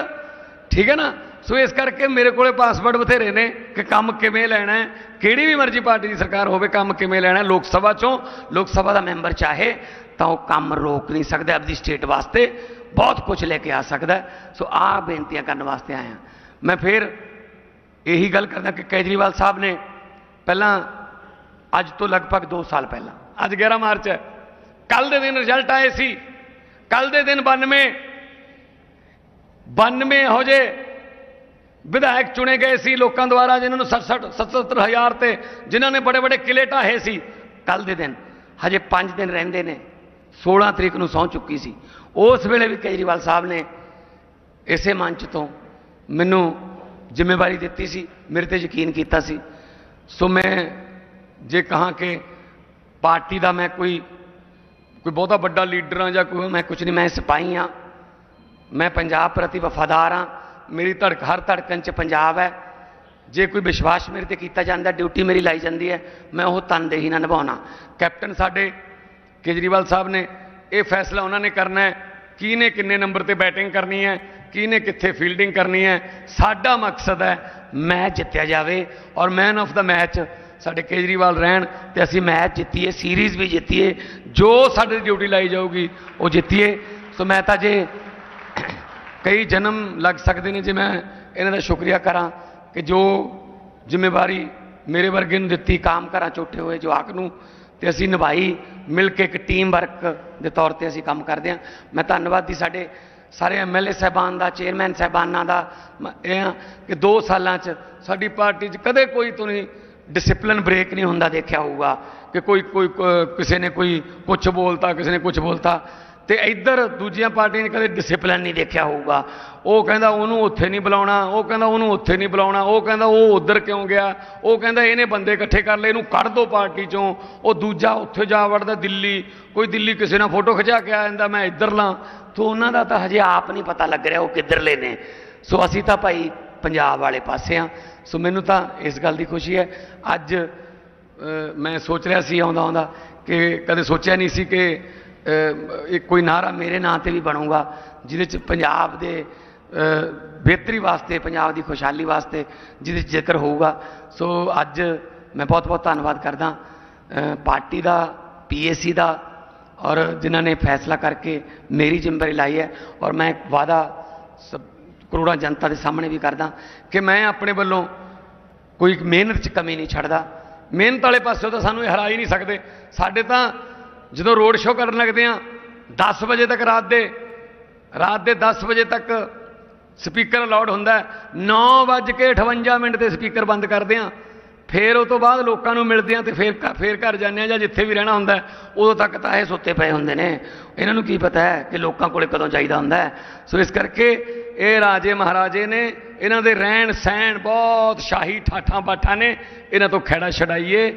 ਠੀਕ ਹੈ ਨਾ ਸੋ ਇਸ ਕਰਕੇ ਮੇਰੇ ਕੋਲੇ ਪਾਸਵਰਡ ਬਥੇਰੇ ਨੇ ਕਿ ਕੰਮ ਕਿਵੇਂ ਲੈਣਾ ਹੈ ਕਿਹੜੀ ਵੀ ਮਰਜ਼ੀ ਪਾਰਟੀ ਦੀ ਸਰਕਾਰ ਹੋਵੇ ਕੰਮ ਕਿਵੇਂ ਲੈਣਾ ਹੈ ਲੋਕ ਸਭਾ ਚੋਂ ਲੋਕ ਸਭਾ ਦਾ ਮੈਂਬਰ ਚਾਹੇ ਤਾਂ ਉਹ ਕੰਮ ਰੋਕ ਨਹੀਂ ਸਕਦਾ ਆਪਣੀ ਸਟੇਟ ਵਾਸਤੇ ਬਹੁਤ ਕੁਝ ਲੈ ਕੇ ਆ ਸਕਦਾ ਹੈ। ਸੋ ਆਹ ਬੇਨਤੀਆਂ ਕਰਨ ਵਾਸਤੇ ਆਇਆ ਮੈਂ ਫਿਰ ਇਹੀ ਗੱਲ ਕਰਦਾ ਕਿ ਕੇਜਰੀਵਾਲ ਸਾਹਿਬ ਨੇ ਪਹਿਲਾਂ ਅੱਜ ਤੋਂ ਲਗਭਗ 2 ਸਾਲ ਪਹਿਲਾਂ ਅੱਜ 11 ਮਾਰਚ ਹੈ ਕੱਲ ਦੇ ਦਿਨ ਰਿਜ਼ਲਟ ਆਏ ਸੀ ਕੱਲ ਦੇ ਦਿਨ 92 92 ਹੋ ਜੇ ਵਿਧਾਇਕ ਚੁਣੇ ਗਏ ਸੀ ਲੋਕਾਂ ਦੁਆਰਾ ਜਿਨ੍ਹਾਂ ਨੂੰ 67 77 ਹਜ਼ਾਰ ਤੇ ਜਿਨ੍ਹਾਂ ਨੇ ਬੜੇ ਬੜੇ ਕਿਲੇ ਢਾਹੇ ਸੀ ਕੱਲ ਦੇ ਦਿਨ ਹਜੇ 5 ਦਿਨ ਰਹਿੰਦੇ ਨੇ 16 ਤਰੀਕ ਨੂੰ ਸਹੁੰ ਚੁੱਕੀ ਸੀ ਉਸ ਵੇਲੇ ਵੀ ਕੇਜਰੀਵਾਲ ਸਾਹਿਬ ਨੇ ਇਸੇ ਮੰਚ ਤੋਂ ਮੈਨੂੰ ਜ਼ਿੰਮੇਵਾਰੀ ਦਿੱਤੀ ਸੀ ਮੇਰੇ ਤੇ ਯਕੀਨ ਕੀਤਾ ਸੀ ਸੋ ਮੈਂ ਜੇ ਕਹਾਂ ਕਿ ਪਾਰਟੀ ਦਾ ਮੈਂ ਕੋਈ ਕੋਈ ਬਹੁਤਾ ਵੱਡਾ ਲੀਡਰ ਆ ਜਾਂ ਕੋਈ ਮੈਂ ਕੁਝ ਨਹੀਂ ਮੈਂ ਸਿਪਾਹੀ ਆ ਮੈਂ ਪੰਜਾਬ ਪ੍ਰਤੀ ਵਫਾਦਾਰ ਆ ਮੇਰੀ ਧੜਕ ਹਰ ਧੜਕਣ 'ਚ ਪੰਜਾਬ ਹੈ। ਜੇ ਕੋਈ ਵਿਸ਼ਵਾਸ ਮੇਰੇ ਤੇ ਕੀਤਾ ਜਾਂਦਾ, ਡਿਊਟੀ ਮੇਰੀ ਲਾਈ ਜਾਂਦੀ ਹੈ, ਮੈਂ ਉਹ ਤਨਦੇਹੀ ਨਾਲ ਨਿਭਾਉਣਾ। ਕੈਪਟਨ ਸਾਡੇ ਕੇਜਰੀਵਾਲ ਸਾਹਿਬ ਨੇ ਇਹ ਫੈਸਲਾ ਉਹਨਾਂ ਨੇ ਕਰਨਾ ਹੈ, ਕਿਹਨੇ ਕਿੰਨੇ ਨੰਬਰ ਤੇ ਬੈਟਿੰਗ ਕਰਨੀ ਹੈ, ਕਿਹਨੇ ਕਿੱਥੇ ਫੀਲਡਿੰਗ ਕਰਨੀ ਹੈ। ਸਾਡਾ ਮਕਸਦ ਹੈ ਮੈਚ ਜਿੱਤਿਆ ਜਾਵੇ ਔਰ ਮੈਨ ਆਫ ਦਾ ਮੈਚ ਸਾਡੇ ਕੇਜਰੀਵਾਲ ਰਹਿਣ ਤੇ ਅਸੀਂ ਮੈਚ ਜਿੱਤੀਏ ਸੀਰੀਜ਼ ਵੀ ਜਿੱਤੀਏ, ਜੋ ਸਾਡੇ ਡਿਊਟੀ ਲਾਈ ਜਾਊਗੀ, ਉਹ ਜਿੱਤੀਏ। ਸੋ ਮੈਂ ਤਾਂ ਜੇ ਕਈ ਜਨਮ ਲੱਗ ਸਕਦੇ ਨੇ ਜੇ ਮੈਂ ਇਹਨਾਂ ਦਾ ਸ਼ੁਕਰੀਆ ਕਰਾਂ ਕਿ ਜੋ ਜ਼ਿੰਮੇਵਾਰੀ ਮੇਰੇ ਵਰਗੇ ਨੂੰ ਦਿੱਤੀ, ਕੰਮ ਕਰਾਂ ਚੋਟੇ ਹੋਏ ਜਵਾਕ ਨੂੰ, ਤੇ ਅਸੀਂ ਨਿਭਾਈ, ਮਿਲ ਕੇ ਇੱਕ ਟੀਮ ਵਰਕ ਦੇ ਤੌਰ ਤੇ ਅਸੀਂ ਕੰਮ ਕਰਦੇ ਹਾਂ। ਮੈਂ ਧੰਨਵਾਦੀ ਸਾਡੇ ਸਾਰੇ ਐਮਐਲਏ ਸਾਹਿਬਾਨ ਦਾ ਚੇਅਰਮੈਨ ਸਾਹਿਬਾਨਾਂ ਦਾ, ਮ- ਇਹ ਆ ਕਿ 2 ਸਾਲਾਂ 'ਚ ਸਾਡੀ ਪਾਰਟੀ 'ਚ ਕਦੇ ਕੋਈ ਤੁਸੀਂ ਡਿਸਪਲਿਨ ਬ੍ਰੇਕ ਨਹੀਂ ਹੁੰਦਾ ਦੇਖਿਆ ਹੋਊਗਾ ਕਿ ਕੋਈ ਕੋਈ ਕਿਸੇ ਨੇ ਕੋਈ ਕੁਝ ਬੋਲਤਾ, ਕਿਸੇ ਨੇ ਕੁਝ ਬੋਲਤਾ। ਤੇ ਇੱਧਰ ਦੂਜੀਆਂ ਪਾਰਟੀਆਂ ਨੇ ਕਦੇ ਡਿਸਪਲਿਨ ਨਹੀਂ ਦੇਖਿਆ ਹੋਊਗਾ। ਉਹ ਕਹਿੰਦਾ ਉਹਨੂੰ ਉੱਥੇ ਨਹੀਂ ਬੁਲਾਉਣਾ, ਉਹ ਕਹਿੰਦਾ ਉਹਨੂੰ ਉੱਥੇ ਨਹੀਂ ਬੁਲਾਉਣਾ, ਉਹ ਕਹਿੰਦਾ ਉਹ ਉੱਧਰ ਕਿਉਂ ਗਿਆ, ਉਹ ਕਹਿੰਦਾ ਇਹਨੇ ਬੰਦੇ ਇਕੱਠੇ ਕਰ ਲਏ, ਇਹਨੂੰ ਕੱਢ ਦੋ ਪਾਰਟੀ ਚੋਂ। ਉਹ ਦੂਜਾ ਉੱਥੇ ਜਾ ਵੜਦਾ ਦਿੱਲੀ, ਕੋਈ ਦਿੱਲੀ ਕਿਸੇ ਨਾਲ ਫੋਟੋ ਖਿਚਾ ਕੇ ਆ ਜਾਂਦਾ, ਮੈਂ ਇੱਧਰ ਲਾਂ ਤੋ ਉਹਨਾਂ ਦਾ ਤਾਂ ਹਜੇ ਆਪ ਨਹੀਂ ਪਤਾ ਲੱਗ ਰਿਹਾ ਉਹ ਕਿੱਧਰਲੇ ਨੇ। ਸੋ ਅਸੀਂ ਤਾਂ ਭਾਈ ਪੰਜਾਬ ਵਾਲੇ ਪਾਸੇ ਆ। ਸੋ ਮੈਨੂੰ ਤਾਂ ਇਸ ਗੱਲ ਦੀ ਖੁਸ਼ੀ ਹੈ। ਅੱਜ ਮੈਂ ਸੋਚ ਰਿਹਾ ਸੀ ਆਉਂਦਾ ਆਉਂਦਾ ਕਿ ਕਦੇ ਸੋਚਿਆ ਨਹੀਂ ਸੀ ਕਿ ਅ, ਕੋਈ ਨਾਰਾ ਮੇਰੇ ਨਾਂ ਤੇ ਵੀ ਬਣੂਗਾ ਜਿਹਦੇ ਚ ਪੰਜਾਬ ਦੇ ਬਿਹਤਰੀ ਵਾਸਤੇ ਪੰਜਾਬ ਦੀ ਖੁਸ਼ਹਾਲੀ ਵਾਸਤੇ ਜਿਹਦੇ 'ਚ ਜ਼ਿਕਰ ਹੋਊਗਾ। ਸੋ ਅੱਜ ਮੈਂ ਬਹੁਤ ਬਹੁਤ ਧੰਨਵਾਦ ਕਰਦਾ ਪਾਰਟੀ ਦਾ ਪੀਏਸੀ ਦਾ ਔਰ ਜਿਨ੍ਹਾਂ ਨੇ ਫੈਸਲਾ ਕਰਕੇ ਮੇਰੀ ਜ਼ਿੰਮੇਵਾਰੀ ਲਾਈ ਹੈ ਔਰ ਮੈਂ ਇੱਕ ਵਾਅਦਾ ਸਭ ਕਰੋੜਾਂ ਜਨਤਾ ਦੇ ਸਾਹਮਣੇ ਵੀ ਕਰਦਾ ਕਿ ਮੈਂ ਆਪਣੇ ਵੱਲੋਂ ਕੋਈ ਮਿਹਨਤ 'ਚ ਕਮੀ ਨਹੀਂ ਛੱਡਦਾ। ਮਿਹਨਤ ਵਾਲੇ ਪਾਸਿਓਂ ਤਾਂ ਸਾਨੂੰ ਇਹ ਹਰਾ ਹੀ ਨਹੀਂ ਸਕਦੇ। ਸਾਡੇ ਤਾਂ ਜਦੋਂ ਰੋਡ ਸ਼ੋਅ ਕਰਨ ਲੱਗਦੇ ਆ 10 ਵਜੇ ਤੱਕ ਰਾਤ ਦੇ ਰਾਤ ਦੇ 10 ਵਜੇ ਤੱਕ ਸਪੀਕਰ ਅਲਾਉਡ ਹੁੰਦਾ 9:58 ਮਿੰਟ ਤੇ ਸਪੀਕਰ ਬੰਦ ਕਰਦੇ ਆ ਫੇਰ ਉਹ ਤੋਂ ਬਾਅਦ ਲੋਕਾਂ ਨੂੰ ਮਿਲਦੇ ਆ ਤੇ ਫੇਰ ਘ- ਫੇਰ ਘਰ ਜਾਂਦੇ ਆ ਜਾਂ ਜਿੱਥੇ ਵੀ ਰਹਿਣਾ ਹੁੰਦਾ ਹੈ, ਉਦੋਂ ਤੱਕ ਤਾਂ ਇਹ ਸੁੱਤੇ ਪਏ ਹੁੰਦੇ ਨੇ ਇਹਨਾਂ ਨੂੰ ਕੀ ਪਤਾ ਹੈ ਕਿ ਲੋਕਾਂ ਕੋਲੇ ਕਦੋਂ ਚਾਹੀਦਾ ਹੁੰਦਾ ਹੈ ਸੋ ਇਸ ਕਰਕੇ ਇਹ ਰਾਜੇ ਮਹਾਰਾਜੇ ਨੇ ਇਹਨਾਂ ਦੇ ਰਹਿਣ ਸਹਿਣ ਬਹੁਤ ਸ਼ਾਹੀ ਠਾਠਾਂ ਬਾਠਾਂ ਨੇ ਇਹਨਾਂ ਤੋਂ ਖੇੜਾ ਛਡਾਈਏ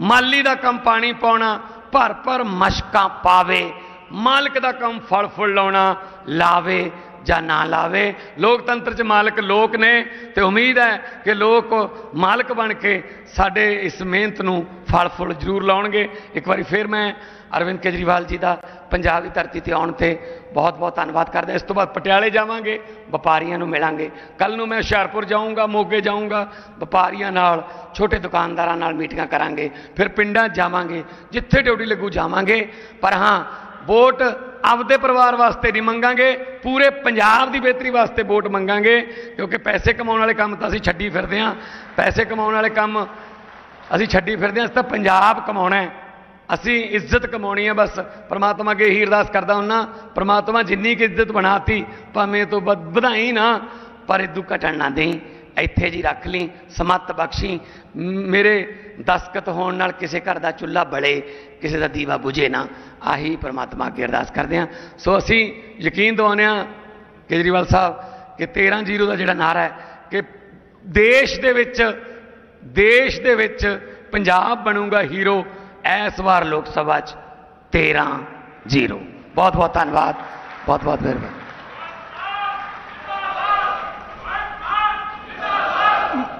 ਮਾਲੀ ਦਾ ਕੰਮ ਪਾਣੀ ਪਾਉਣਾ ਭਰ ਭਰ ਮਸ਼ਕਾਂ ਪਾਵੇ, ਮਾਲਕ ਦਾ ਕੰਮ ਫਲ ਫੁੱਲ ਲਾਉਣਾ, ਲਾਵੇ ਜਾਂ ਨਾ ਲਾਵੇ। ਲੋਕਤੰਤਰ 'ਚ ਮਾਲਕ ਲੋਕ ਨੇ ਤੇ ਉਮੀਦ ਹੈ ਕਿ ਲੋਕ ਮਾਲਕ ਬਣ ਕੇ ਸਾਡੇ ਇਸ ਮਿਹਨਤ ਨੂੰ ਫਲ ਫੁੱਲ ਜ਼ਰੂਰ ਲਾਉਣਗੇ। ਇੱਕ ਵਾਰੀ ਫੇਰ ਮੈਂ ਅਰਵਿੰਦ ਕੇਜਰੀਵਾਲ ਜੀ ਦਾ ਪੰਜਾਬ ਦੀ ਧਰਤੀ ਤੇ ਆਉਣ ਤੇ ਬਹੁਤ ਬਹੁਤ ਧੰਨਵਾਦ ਕਰਦਾ ਇਸ ਤੋਂ ਬਾਅਦ ਪਟਿਆਲੇ ਜਾਵਾਂਗੇ, ਵਪਾਰੀਆਂ ਨੂੰ ਮਿਲਾਂਗੇ। ਕੱਲ ਨੂੰ ਮੈਂ ਹੁਸ਼ਿਆਰਪੁਰ ਜਾਊਂਗਾ, ਮੋਗੇ ਜਾਊਂਗਾ, ਵਪਾਰੀਆਂ ਨਾਲ, ਛੋਟੇ ਦੁਕਾਨਦਾਰਾਂ ਨਾਲ ਮੀਟਿੰਗਾਂ ਕਰਾਂਗੇ, ਫਿਰ ਪਿੰਡਾਂ ਜਾਵਾਂਗੇ, ਜਿੱਥੇ ਡਿਊਟੀ ਲੱਗੂ ਜਾਵਾਂਗੇ। ਪਰ ਹਾਂ, ਵੋਟ ਆਪਦੇ ਪਰਿਵਾਰ ਵਾਸਤੇ ਨਹੀਂ ਮੰਗਾਂਗੇ, ਪੂਰੇ ਪੰਜਾਬ ਦੀ ਬਿਹਤਰੀ ਵਾਸਤੇ ਵੋਟ ਮੰਗਾਂਗੇ, ਕਿਉਂਕਿ ਪੈਸੇ ਕਮਾਉਣ ਵਾਲੇ ਕੰਮ ਤਾਂ ਅਸੀਂ ਛੱਡੀ ਫਿਰਦੇ ਹਾਂ। ਪੈਸੇ ਕਮਾਉਣ ਵਾਲੇ ਕੰਮ ਅਸੀਂ ਛੱਡੀ ਫਿਰਦੇ ਹਾਂ, ਅਸੀਂ ਤਾਂ ਪੰਜਾਬ ਕਮਾਉਣਾ ਹੈ। ਅਸੀਂ ਇੱਜ਼ਤ ਕਮਾਉਣੀ ਹੈ ਬਸ। ਪ੍ਰਮਾਤਮਾ ਅੱਗੇ ਹੀ ਅਰਦਾਸ ਕਰਦਾ ਹੁੰਨਾ, ਪ੍ਰਮਾਤਮਾ ਜਿੰਨੀ ਕਿ ਇੱਜ਼ਤ ਬਣਾਤੀ, ਭਾਵੇਂ ਤੋਂ ਵਧ- ਵਧਾਈ ਨਾ, ਪਰ ਇਦੂ ਘਟਣ ਨਾ ਦੇਈ, ਇੱਥੇ ਜੀ ਰੱਖ ਲਈ, ਸਮੱਤ ਬਖਸ਼ੀ। ਮੇਰੇ ਦਸਕਤ ਹੋਣ ਨਾਲ ਕਿਸੇ ਘਰ ਦਾ ਚੁੱਲ੍ਹਾ ਬਲੇ, ਕਿਸੇ ਦਾ ਦੀਵਾ ਬੁਝੇ ਨਾ, ਆਹੀ ਪ੍ਰਮਾਤਮਾ ਅੱਗੇ ਅਰਦਾਸ ਕਰਦੇ ਹਾਂ ਸੋ ਅਸੀਂ ਯਕੀਨ ਦਿਵਾਉਂਦੇ ਹਾਂ ਕੇਜਰੀਵਾਲ ਸਾਹਿਬ, ਕਿ 13 ਜ਼ੀਰੋ ਦਾ ਜਿਹੜਾ ਨਾਰਾ ਹੈ, ਕਿ ਦੇਸ਼ ਦੇ ਵਿੱਚ, ਦੇਸ਼ ਦੇ ਵਿੱਚ ਪੰਜਾਬ ਬਣੂਗਾ ਹੀਰੋ ਇਸ ਵਾਰ ਲੋਕ ਸਭਾ 'ਚ 13 ਜ਼ੀਰੋ। ਬਹੁਤ ਬਹੁਤ ਧੰਨਵਾਦ, ਬਹੁਤ ਬਹੁਤ ਮਿਹਰਬਾਨੀ।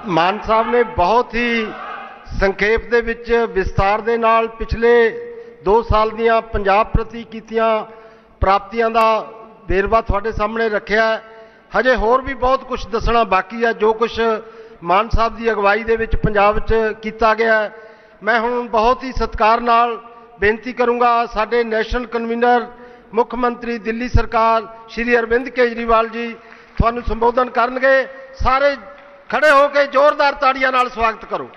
ਮਾਨ ਸਾਹਿਬ ਨੇ ਬਹੁਤ ਹੀ ਸੰਖੇਪ ਦੇ ਵਿੱਚ ਵਿਸਤਾਰ ਦੇ ਨਾਲ ਪਿਛਲੇ 2 ਸਾਲ ਦੀਆਂ ਪੰਜਾਬ ਪ੍ਰਤੀ ਕੀਤੀਆਂ ਪ੍ਰਾਪਤੀਆਂ ਦਾ ਵੇਰਵਾ ਤੁਹਾਡੇ ਸਾਹਮਣੇ ਰੱਖਿਆ ਹਜੇ ਹੋਰ ਵੀ ਬਹੁਤ ਕੁਝ ਦੱਸਣਾ ਬਾਕੀ ਹੈ। ਜੋ ਕੁਝ ਮਾਨ ਸਾਹਿਬ ਦੀ ਅਗਵਾਈ ਦੇ ਵਿੱਚ ਪੰਜਾਬ 'ਚ ਕੀਤਾ ਗਿਆ ਹੈ। ਮੈਂ ਹੁਣ ਬਹੁਤ ਹੀ ਸਤਿਕਾਰ ਨਾਲ ਬੇਨਤੀ ਕਰੂੰਗਾ ਸਾਡੇ ਨੈਸ਼ਨਲ ਕਨਵੀਨਰ ਮੁੱਖ ਮੰਤਰੀ ਦਿੱਲੀ ਸਰਕਾਰ ਸ਼੍ਰੀ ਅਰਵਿੰਦ ਕੇਜਰੀਵਾਲ ਜੀ ਤੁਹਾਨੂੰ ਸੰਬੋਧਨ ਕਰਨਗੇ ਸਾਰੇ ਖੜੇ ਹੋ ਕੇ ਜ਼ੋਰਦਾਰ ਤਾੜੀਆਂ ਨਾਲ ਸਵਾਗਤ ਕਰੋ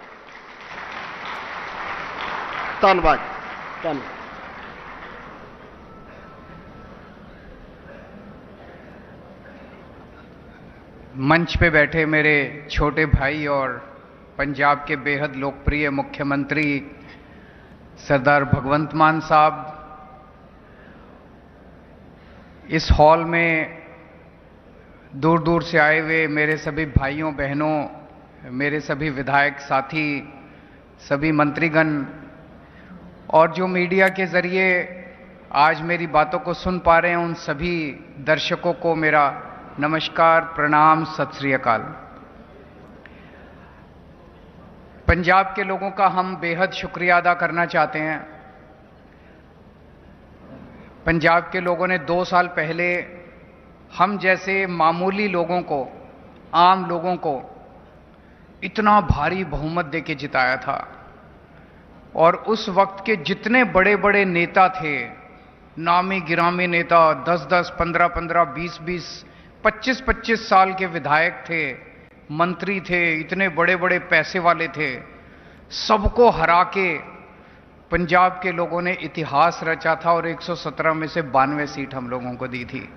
ਧੰਨਵਾਦ ਧੰਨਵਾਦ मंच पे बैठे मेरे छोटे भाई और पंजाब के बेहद लोकप्रिय मुख्यमंत्री सरदार भगवंत मान साहब, इस हॉल में दूर दूर से आए हुए मेरे सभी भाइयों, बहनों, मेरे सभी विधायक, साथी, सभी मंत्रीगण, और जो मीडिया के ज़रिए आज मेरी बातों को सुन पा रहे हैं, उन सभी दर्शकों को मेरा नमस्कार, प्रणाम, सत श्री अकाल। पंजाब के लोगों का हम बेहद शुक्रिया अदा करना चाहते हैं। पंजाब के लोगों ने दो साल पहले हम जैसे मामूली लोगों को, आम लोगों को इतना भारी बहुमत देके जिताया था और उस वक्त के जितने बड़े बड़े नेता थे नामी गिरामी नेता 10 10 15 15 20 20 25 25 साल के विधायक थे मंत्री थे, इतने बड़े बड़े पैसे वाले थे, सबको हरा के पंजाब के लोगों ने इतिहास रचा था और 117 में से बानवे सीट हम लोगों को दी थी।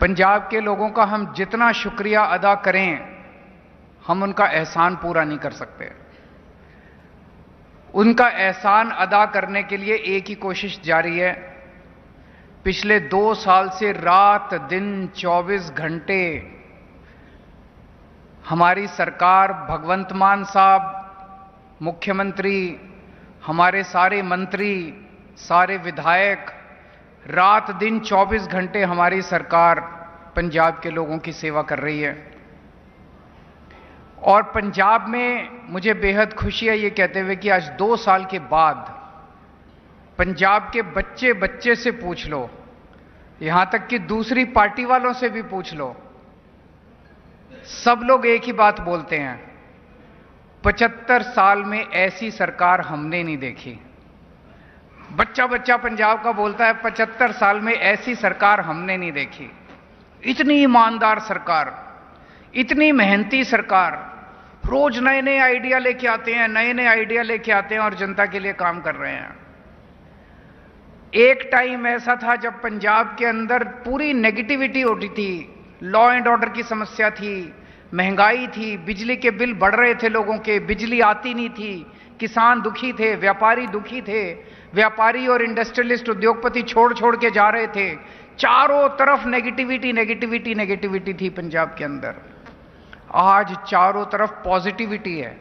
पंजाब के लोगों का हम जितना शुक्रिया अदा करें, हम उनका एहसान पूरा नहीं कर सकते। उनका एहसान अदा करने के लिए एक ही कोशिश जारी है पिछले दो साल से रात, दिन 24 घंटे हमारी सरकार, भगवंत मान साहब, मुख्यमंत्री, हमारे सारे मंत्री, सारे विधायक, रात, दिन 24 घंटे हमारी सरकार पंजाब के लोगों की सेवा कर रही है। और पंजाब में मुझे बेहद खुशी है ये कहते हुए कि आज दो साल के बाद पंजाब के बच्चे बच्चे से पूछ लो यहाँ तक कि दूसरी पार्टी वालों से भी पूछ लो। सब लोग एक ही बात बोलते हैं, पचहत्तर साल में ऐसी सरकार हमने नहीं देखी। बच्चा बच्चा पंजाब का बोलता है, पचहत्तर साल में ऐसी सरकार हमने नहीं देखी। इतनी ईमानदार सरकार, इतनी मेहनती सरकार, रोज नए नए आइडिया लेके आते हैं नए नए आइडिया लेके आते हैं और जनता के लिए काम कर रहे हैं। एक टाइम ऐसा था जब पंजाब के अंदर पूरी नेगेटिविटी होती थी लॉ एंड ऑर्डर की समस्या थी, महँगाई थी, बिजली के बिल बढ़ रहे थे लोगों के, बिजली आती नहीं थी, किसान दुखी थे, व्यापारी दुखी थे, व्यापारी और इंडस्ट्रियलिस्ट उद्योगपति छोड़ छोड़ के जा रहे थे, चारों तरफ़ नेगेटिविटी नेगेटिविटी नेगेटिविटी थी पंजाब के अंदर। आज चारों तरफ़ पॉजिटिविटी है।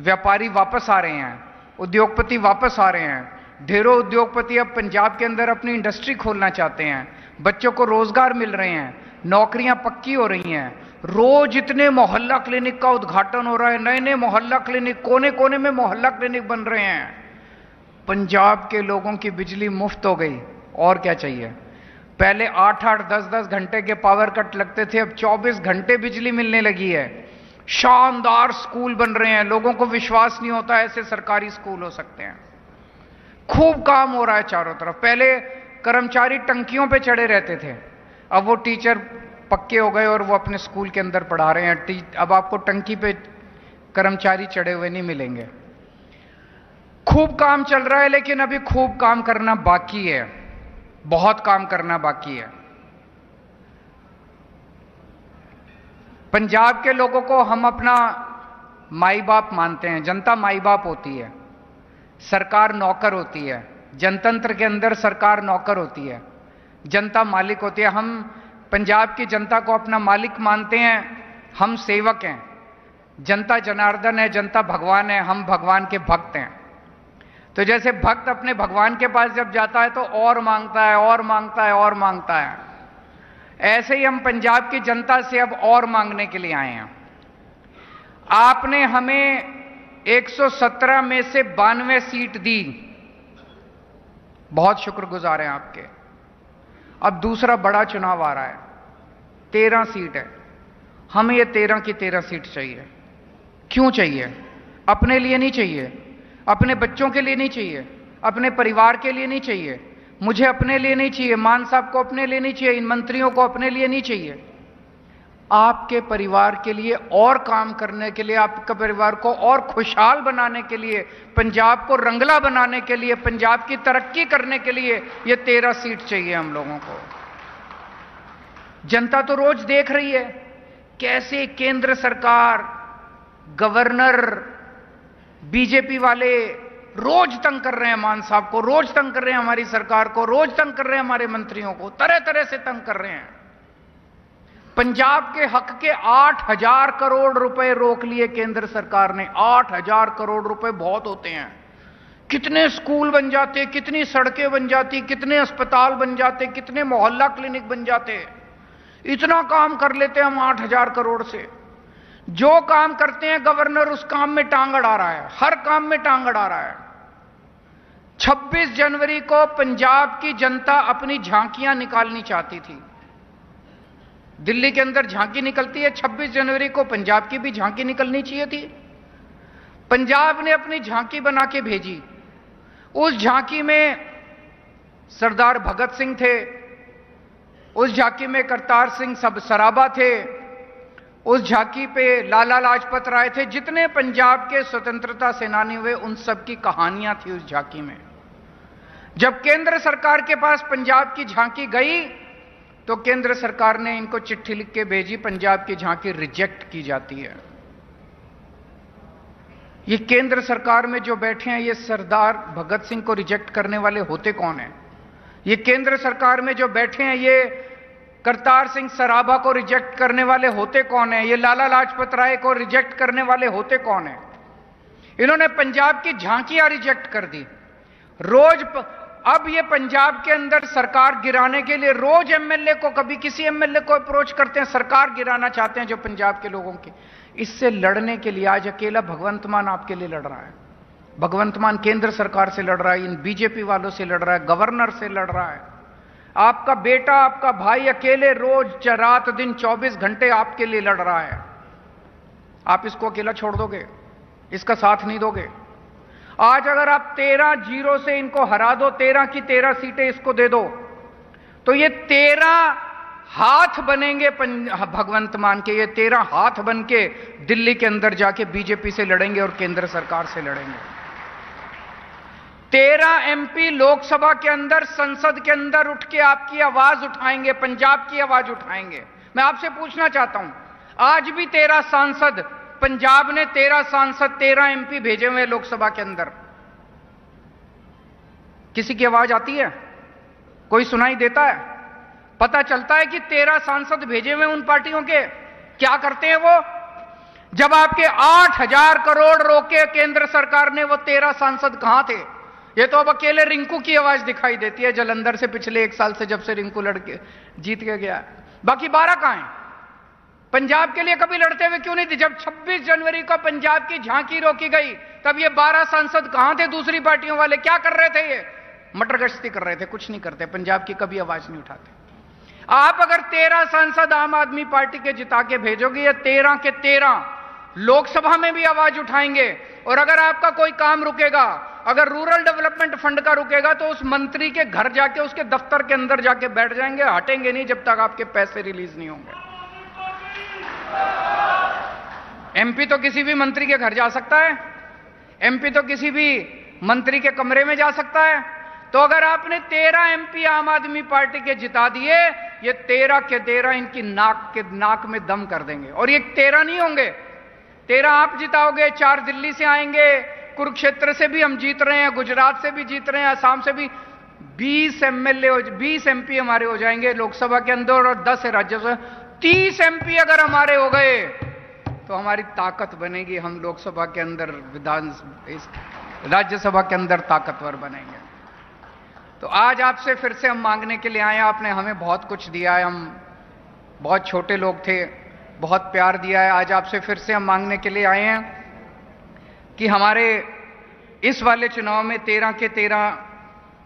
व्यापारी वापस आ रहे हैं, उद्योगपति वापस आ रहे हैं ढेरों उद्योगपति अब पंजाब के अंदर अपनी इंडस्ट्री खोलना चाहते हैं। बच्चों को रोज़गार मिल रहे हैं। नौकरियाँ पक्की हो रही हैं। रोज इतने मोहल्ला क्लिनिक का उद्घाटन हो रहा है। नए नए मोहल्ला क्लिनिक कोने कोने में मोहल्ला क्लिनिक बन रहे हैं। पंजाब के लोगों की बिजली मुफ़्त हो गई। और क्या चाहिए? पहले आठ आठ दस दस घंटे के पावर कट लगते थे। अब चौबीस घंटे बिजली मिलने लगी है। शानदार स्कूल बन रहे हैं। लोगों को विश्वास नहीं होता ऐसे सरकारी स्कूल हो सकते हैं। खूब काम हो रहा है चारों तरफ़। पहले कर्मचारी टंकियों पे चढ़े रहते थे। अब वो टीचर पक्के हो गए और वो अपने स्कूल के अंदर पढ़ा रहे हैं। अब आपको टंकी पे कर्मचारी चढ़े हुए नहीं मिलेंगे। खूब काम चल रहा है, लेकिन अभी खूब काम करना बाकी है। बहुत काम करना बाकी है। पंजाब के लोगों को हम अपना माई बाप मानते हैं। जनता माई बाप होती है। सरकार नौकर होती है। जनतंत्र के अंदर सरकार नौकर होती है। जनता मालिक होती है। हम पंजाब की जनता को अपना मालिक मानते हैं। हम सेवक हैं। जनता जनार्दन है, जनता भगवान है। हम भगवान के भक्त हैं। तो जैसे भक्त अपने भगवान के पास जब जाता है तो और माँगता है, और माँगता है, और माँगता है। ऐसे ही हम पंजाब की जनता से अब और मांगने के लिए आए हैं। आपने हमें 117 में से बानवे सीट दी। बहुत शुक्रगुजार हैं आपके। अब दूसरा बड़ा चुनाव आ रहा है। तेरह सीट है। हमें ये तेरह की तेरह सीट चाहिए। क्यों चाहिए? अपने लिए नहीं चाहिए। अपने बच्चों के लिए नहीं चाहिए। अपने परिवार के लिए नहीं चाहिए। मुझे अपने लिए नहीं चाहिए। मान साहब को अपने लिए नहीं चाहिए। इन मंत्रियों को अपने लिए नहीं चाहिए। आपके परिवार के लिए और काम करने के लिए, आपके परिवार को और खुशहाल बनाने के लिए, पंजाब को रंगला बनाने के लिए, पंजाब की तरक्की करने के लिए ये तेरह सीट चाहिए हम लोगों को। जनता तो रोज देख रही है कैसे केंद्र सरकार, गवर्नर, बीजेपी वाले रोज तंग कर रहे हैं मान साहब को, रोज तंग कर रहे हैं हमारी सरकार को, रोज तंग कर रहे हैं हमारे मंत्रियों को तरह तरह से तंग कर रहे हैं। पंजाब के हक के आठ हज़ार करोड़ रुपए रोक लिए केंद्र सरकार ने। आठ हज़ार करोड़ रुपए बहुत होते हैं। कितने स्कूल बन जाते, कितनी सड़कें बन जाती, कितने अस्पताल बन जाते, कितने मोहल्ला क्लिनिक बन जाते। इतना काम कर लेते हम आठ हज़ार करोड़ से। जो काम करते हैं गवर्नर, उस काम में टांग अड़ा रहा है। हर काम में टांग अड़ा रहा है। 26 जनवरी को पंजाब की जनता अपनी झांकियाँ निकालनी चाहती थी। दिल्ली के अंदर झांकी निकलती है 26 जनवरी को पंजाब की भी झांकी निकलनी चाहिए थी। पंजाब ने अपनी झांकी बना के भेजी। उस झांकी में सरदार भगत सिंह थे, उस झांकी में करतार सिंह सब सराबा थे, उस झांकी पे लाला लाजपत राय थे। जितने पंजाब के स्वतंत्रता सेनानी हुए, उन सब की कहानियाँ थी उस झांकी में। जब केंद्र सरकार के पास पंजाब की झांकी गई तो केंद्र सरकार ने इनको चिट्ठी लिख के भेजी, पंजाब की झांकी रिजेक्ट की जाती है। ये केंद्र सरकार में जो बैठे हैं, ये सरदार भगत सिंह को रिजेक्ट करने वाले होते कौन हैं? ये केंद्र सरकार में जो बैठे हैं, ये करतार सिंह सराभा को रिजेक्ट करने वाले होते कौन हैं? ये लाला लाजपत राय को रिजेक्ट करने वाले होते कौन हैं? इन्होंने पंजाब की झांकियाँ रिजेक्ट कर दी। रोज प... अब ये पंजाब के अंदर सरकार गिराने के लिए रोज एमएलए को, कभी किसी एमएलए को अप्रोच करते हैं, सरकार गिराना चाहते हैं जो पंजाब के लोगों की। इससे लड़ने के लिए आज अकेला भगवंत मान आपके लिए लड़ रहा है। भगवंत मान केंद्र सरकार से लड़ रहा है, इन बीजेपी वालों से लड़ रहा है, गवर्नर से लड़ रहा है। आपका बेटा, आपका भाई अकेले रोज रात दिन 24 घंटे आपके लिए लड़ रहा है। आप इसको अकेला छोड़ दोगे? इसका साथ नहीं दोगे? आज अगर आप तेरह ज़ीरो से इनको हरा दो, तेरह की तेरह सीटें इसको दे दो तो ये तेरह हाथ बनेंगे भगवंत मान के, ये तेरह हाथ बन के दिल्ली के अंदर जाके बीजेपी से लड़ेंगे और केंद्र सरकार से लड़ेंगे। तेरह एमपी लोकसभा के अंदर, संसद के अंदर उठ के आपकी आवाज़ उठाएँगे, पंजाब की आवाज़ उठाएँगे। मैं आपसे पूछना चाहता हूँ, आज भी तेरह सांसद पंजाब ने तेरह सांसद, तेरह एमपी भेजे हुए लोकसभा के अंदर। किसी की आवाज़ आती है? कोई सुनाई देता है? पता चलता है कि तेरह सांसद भेजे हुए उन पार्टियों के। क्या करते हैं वो? जब आपके आठ हज़ार करोड़ रोके केंद्र सरकार ने, वो तेरह सांसद कहाँ थे? ये तो अब अकेले रिंकू की आवाज़ दिखाई देती है। जलंधर से पिछले एक साल से जब से रिंकू लड़के जीत के गया बाकी बारह कहाँ हैं? पंजाब के लिए कभी लड़ते हुए क्यों नहीं थे? जब 26 जनवरी को पंजाब की झांकी रोकी गई, तब ये 12 सांसद कहाँ थे दूसरी पार्टियों वाले? क्या कर रहे थे ये? मटर गश्ती कर रहे थे, कुछ नहीं करते, पंजाब की कभी आवाज़ नहीं उठाते। आप अगर तेरह सांसद आम आदमी पार्टी के जिता के भेजोगे, या तेरह के तेरह लोकसभा में भी आवाज़ उठाएँगे। और अगर आपका कोई काम रुकेगा, अगर रूरल डेवलपमेंट फंड का रुकेगा तो उस मंत्री के घर जाके, उसके दफ्तर के अंदर जाके बैठ जाएँगे, हटेंगे नहीं जब तक आपके पैसे रिलीज़ नहीं होंगे। एमपी तो किसी भी मंत्री के घर जा सकता है। एमपी तो किसी भी मंत्री के कमरे में जा सकता है। तो अगर आपने तेरह एमपी आम आदमी पार्टी के जिता दिए, ये तेरह के तेरह इनकी नाक के नाक में दम कर देंगे। और ये तेरह नहीं होंगे। तेरह आप जिताओगे, चार दिल्ली से आएँगे, कुरुक्षेत्र से भी हम जीत रहे हैं, गुजरात से भी जीत रहे हैं, असम से भी बीस एमएलए बीस एमपी हमारे हो जाएँगे लोकसभा के अंदर और दस राज्यसभा तीस एमपी अगर हमारे हो गए तो हमारी ताकत बनेगी। हम लोकसभा के अंदर, विधान राज्यसभा के अंदर ताकतवर बनेंगे। तो आज आपसे फिर से हम मांगने के लिए आए आपने हमें बहुत कुछ दिया है। हम बहुत छोटे लोग थे, बहुत प्यार दिया है। आज आपसे फिर से हम मांगने के लिए आए हैं कि हमारे इस वाले चुनाव में तेरह के तेरह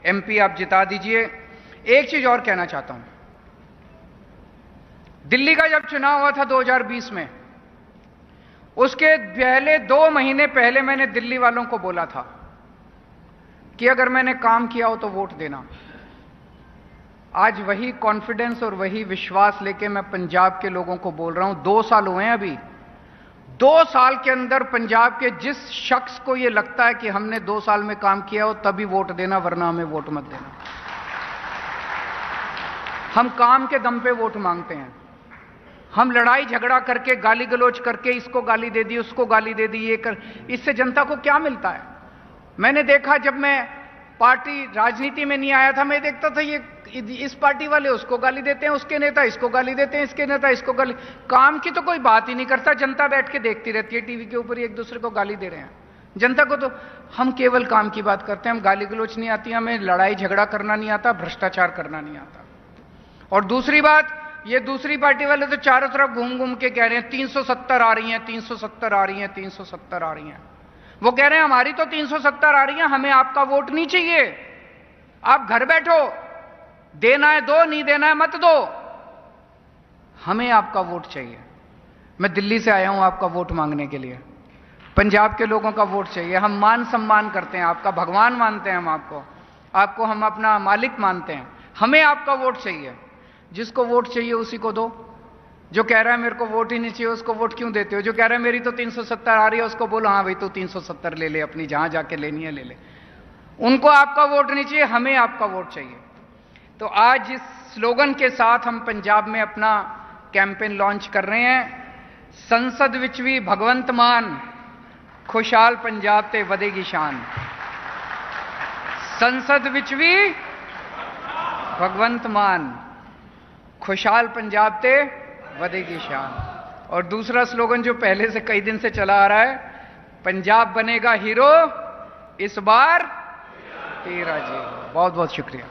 एमपी आप जिता दीजिए। एक चीज़ और कहना चाहता हूँ। दिल्ली का जब चुनाव हुआ था 2020 में, उसके पहले दो महीने पहले मैंने दिल्ली वालों को बोला था कि अगर मैंने काम किया हो तो वोट देना। आज वही कॉन्फिडेंस और वही विश्वास लेके मैं पंजाब के लोगों को बोल रहा हूँ, दो साल हुए हैं अभी। दो साल के अंदर पंजाब के जिस शख्स को यह लगता है कि हमने दो साल में काम किया हो, तभी वोट देना, वरना हमें वोट मत देना। हम काम के दम पे वोट मांगते हैं। हम लड़ाई झगड़ा करके, गाली गलोच करके, इसको गाली दे दी, उसको गाली दे दी, ये कर, इससे जनता को क्या मिलता है? मैंने देखा जब मैं पार्टी, राजनीति में नहीं आया था, मैं देखता था ये, इस पार्टी वाले उसको गाली देते हैं, उसके नेता इसको गाली देते हैं, इसके नेता इसको गाली, काम की तो कोई बात ही नहीं करता, जनता बैठ के देखती रहती है, टीवी के ऊपर एक दूसरे को गाली दे रहे हैं। जनता को तो हम केवल काम की बात करते हैं, हम गाली गलोच नहीं आती, हमें लड़ाई झगड़ा करना नहीं आता, भ्रष्टाचार करना नहीं आता। और दूसरी बात ये दूसरी पार्टी वाले तो चारों तरफ़ घूम घूम के कह रहे हैं 370 आ रही हैं 370 आ रही हैं 370 आ रही हैं। वो कह रहे हैं, हमारी तो 370 आ रही हैं, हमें आपका वोट नहीं चाहिए। आप घर बैठो, देना है दो, नहीं देना है मत दो। हमें आपका वोट चाहिए। मैं दिल्ली से आया हूँ आपका वोट मांगने के लिए। पंजाब के लोगों का वोट चाहिए। हम मान सम्मान करते हैं, आपका भगवान मानते हैं हम आपको। आपको हम अपना मालिक मानते हैं। हमें आपका वोट चाहिए। जिसको वोट चाहिए उसी को दो। जो कह रहा है मेरे को वोट ही नहीं चाहिए, उसको वोट क्यों देते हो? जो कह रहा है मेरी तो 370 आ रही है, उसको बोलो हाँ भाई तो 370 ले ले, अपनी जहाँ जाके लेनी है ले ले। उनको आपका वोट नहीं चाहिए, हमें आपका वोट चाहिए। तो आज इस स्लोगन के साथ हम पंजाब में अपना कैंपेन लॉन्च कर रहे हैं। संसद विच भी भगवंत मान, खुशहाल पंजाब से वधेगी शान। संसद विच भी भगवंत मान। खुशहाल पंजाब ते बधेगी शान। और दूसरा स्लोगन जो पहले से कई दिन से चला आ रहा है, पंजाब बनेगा हीरो, इस बार तेरा जी। बहुत बहुत शुक्रिया।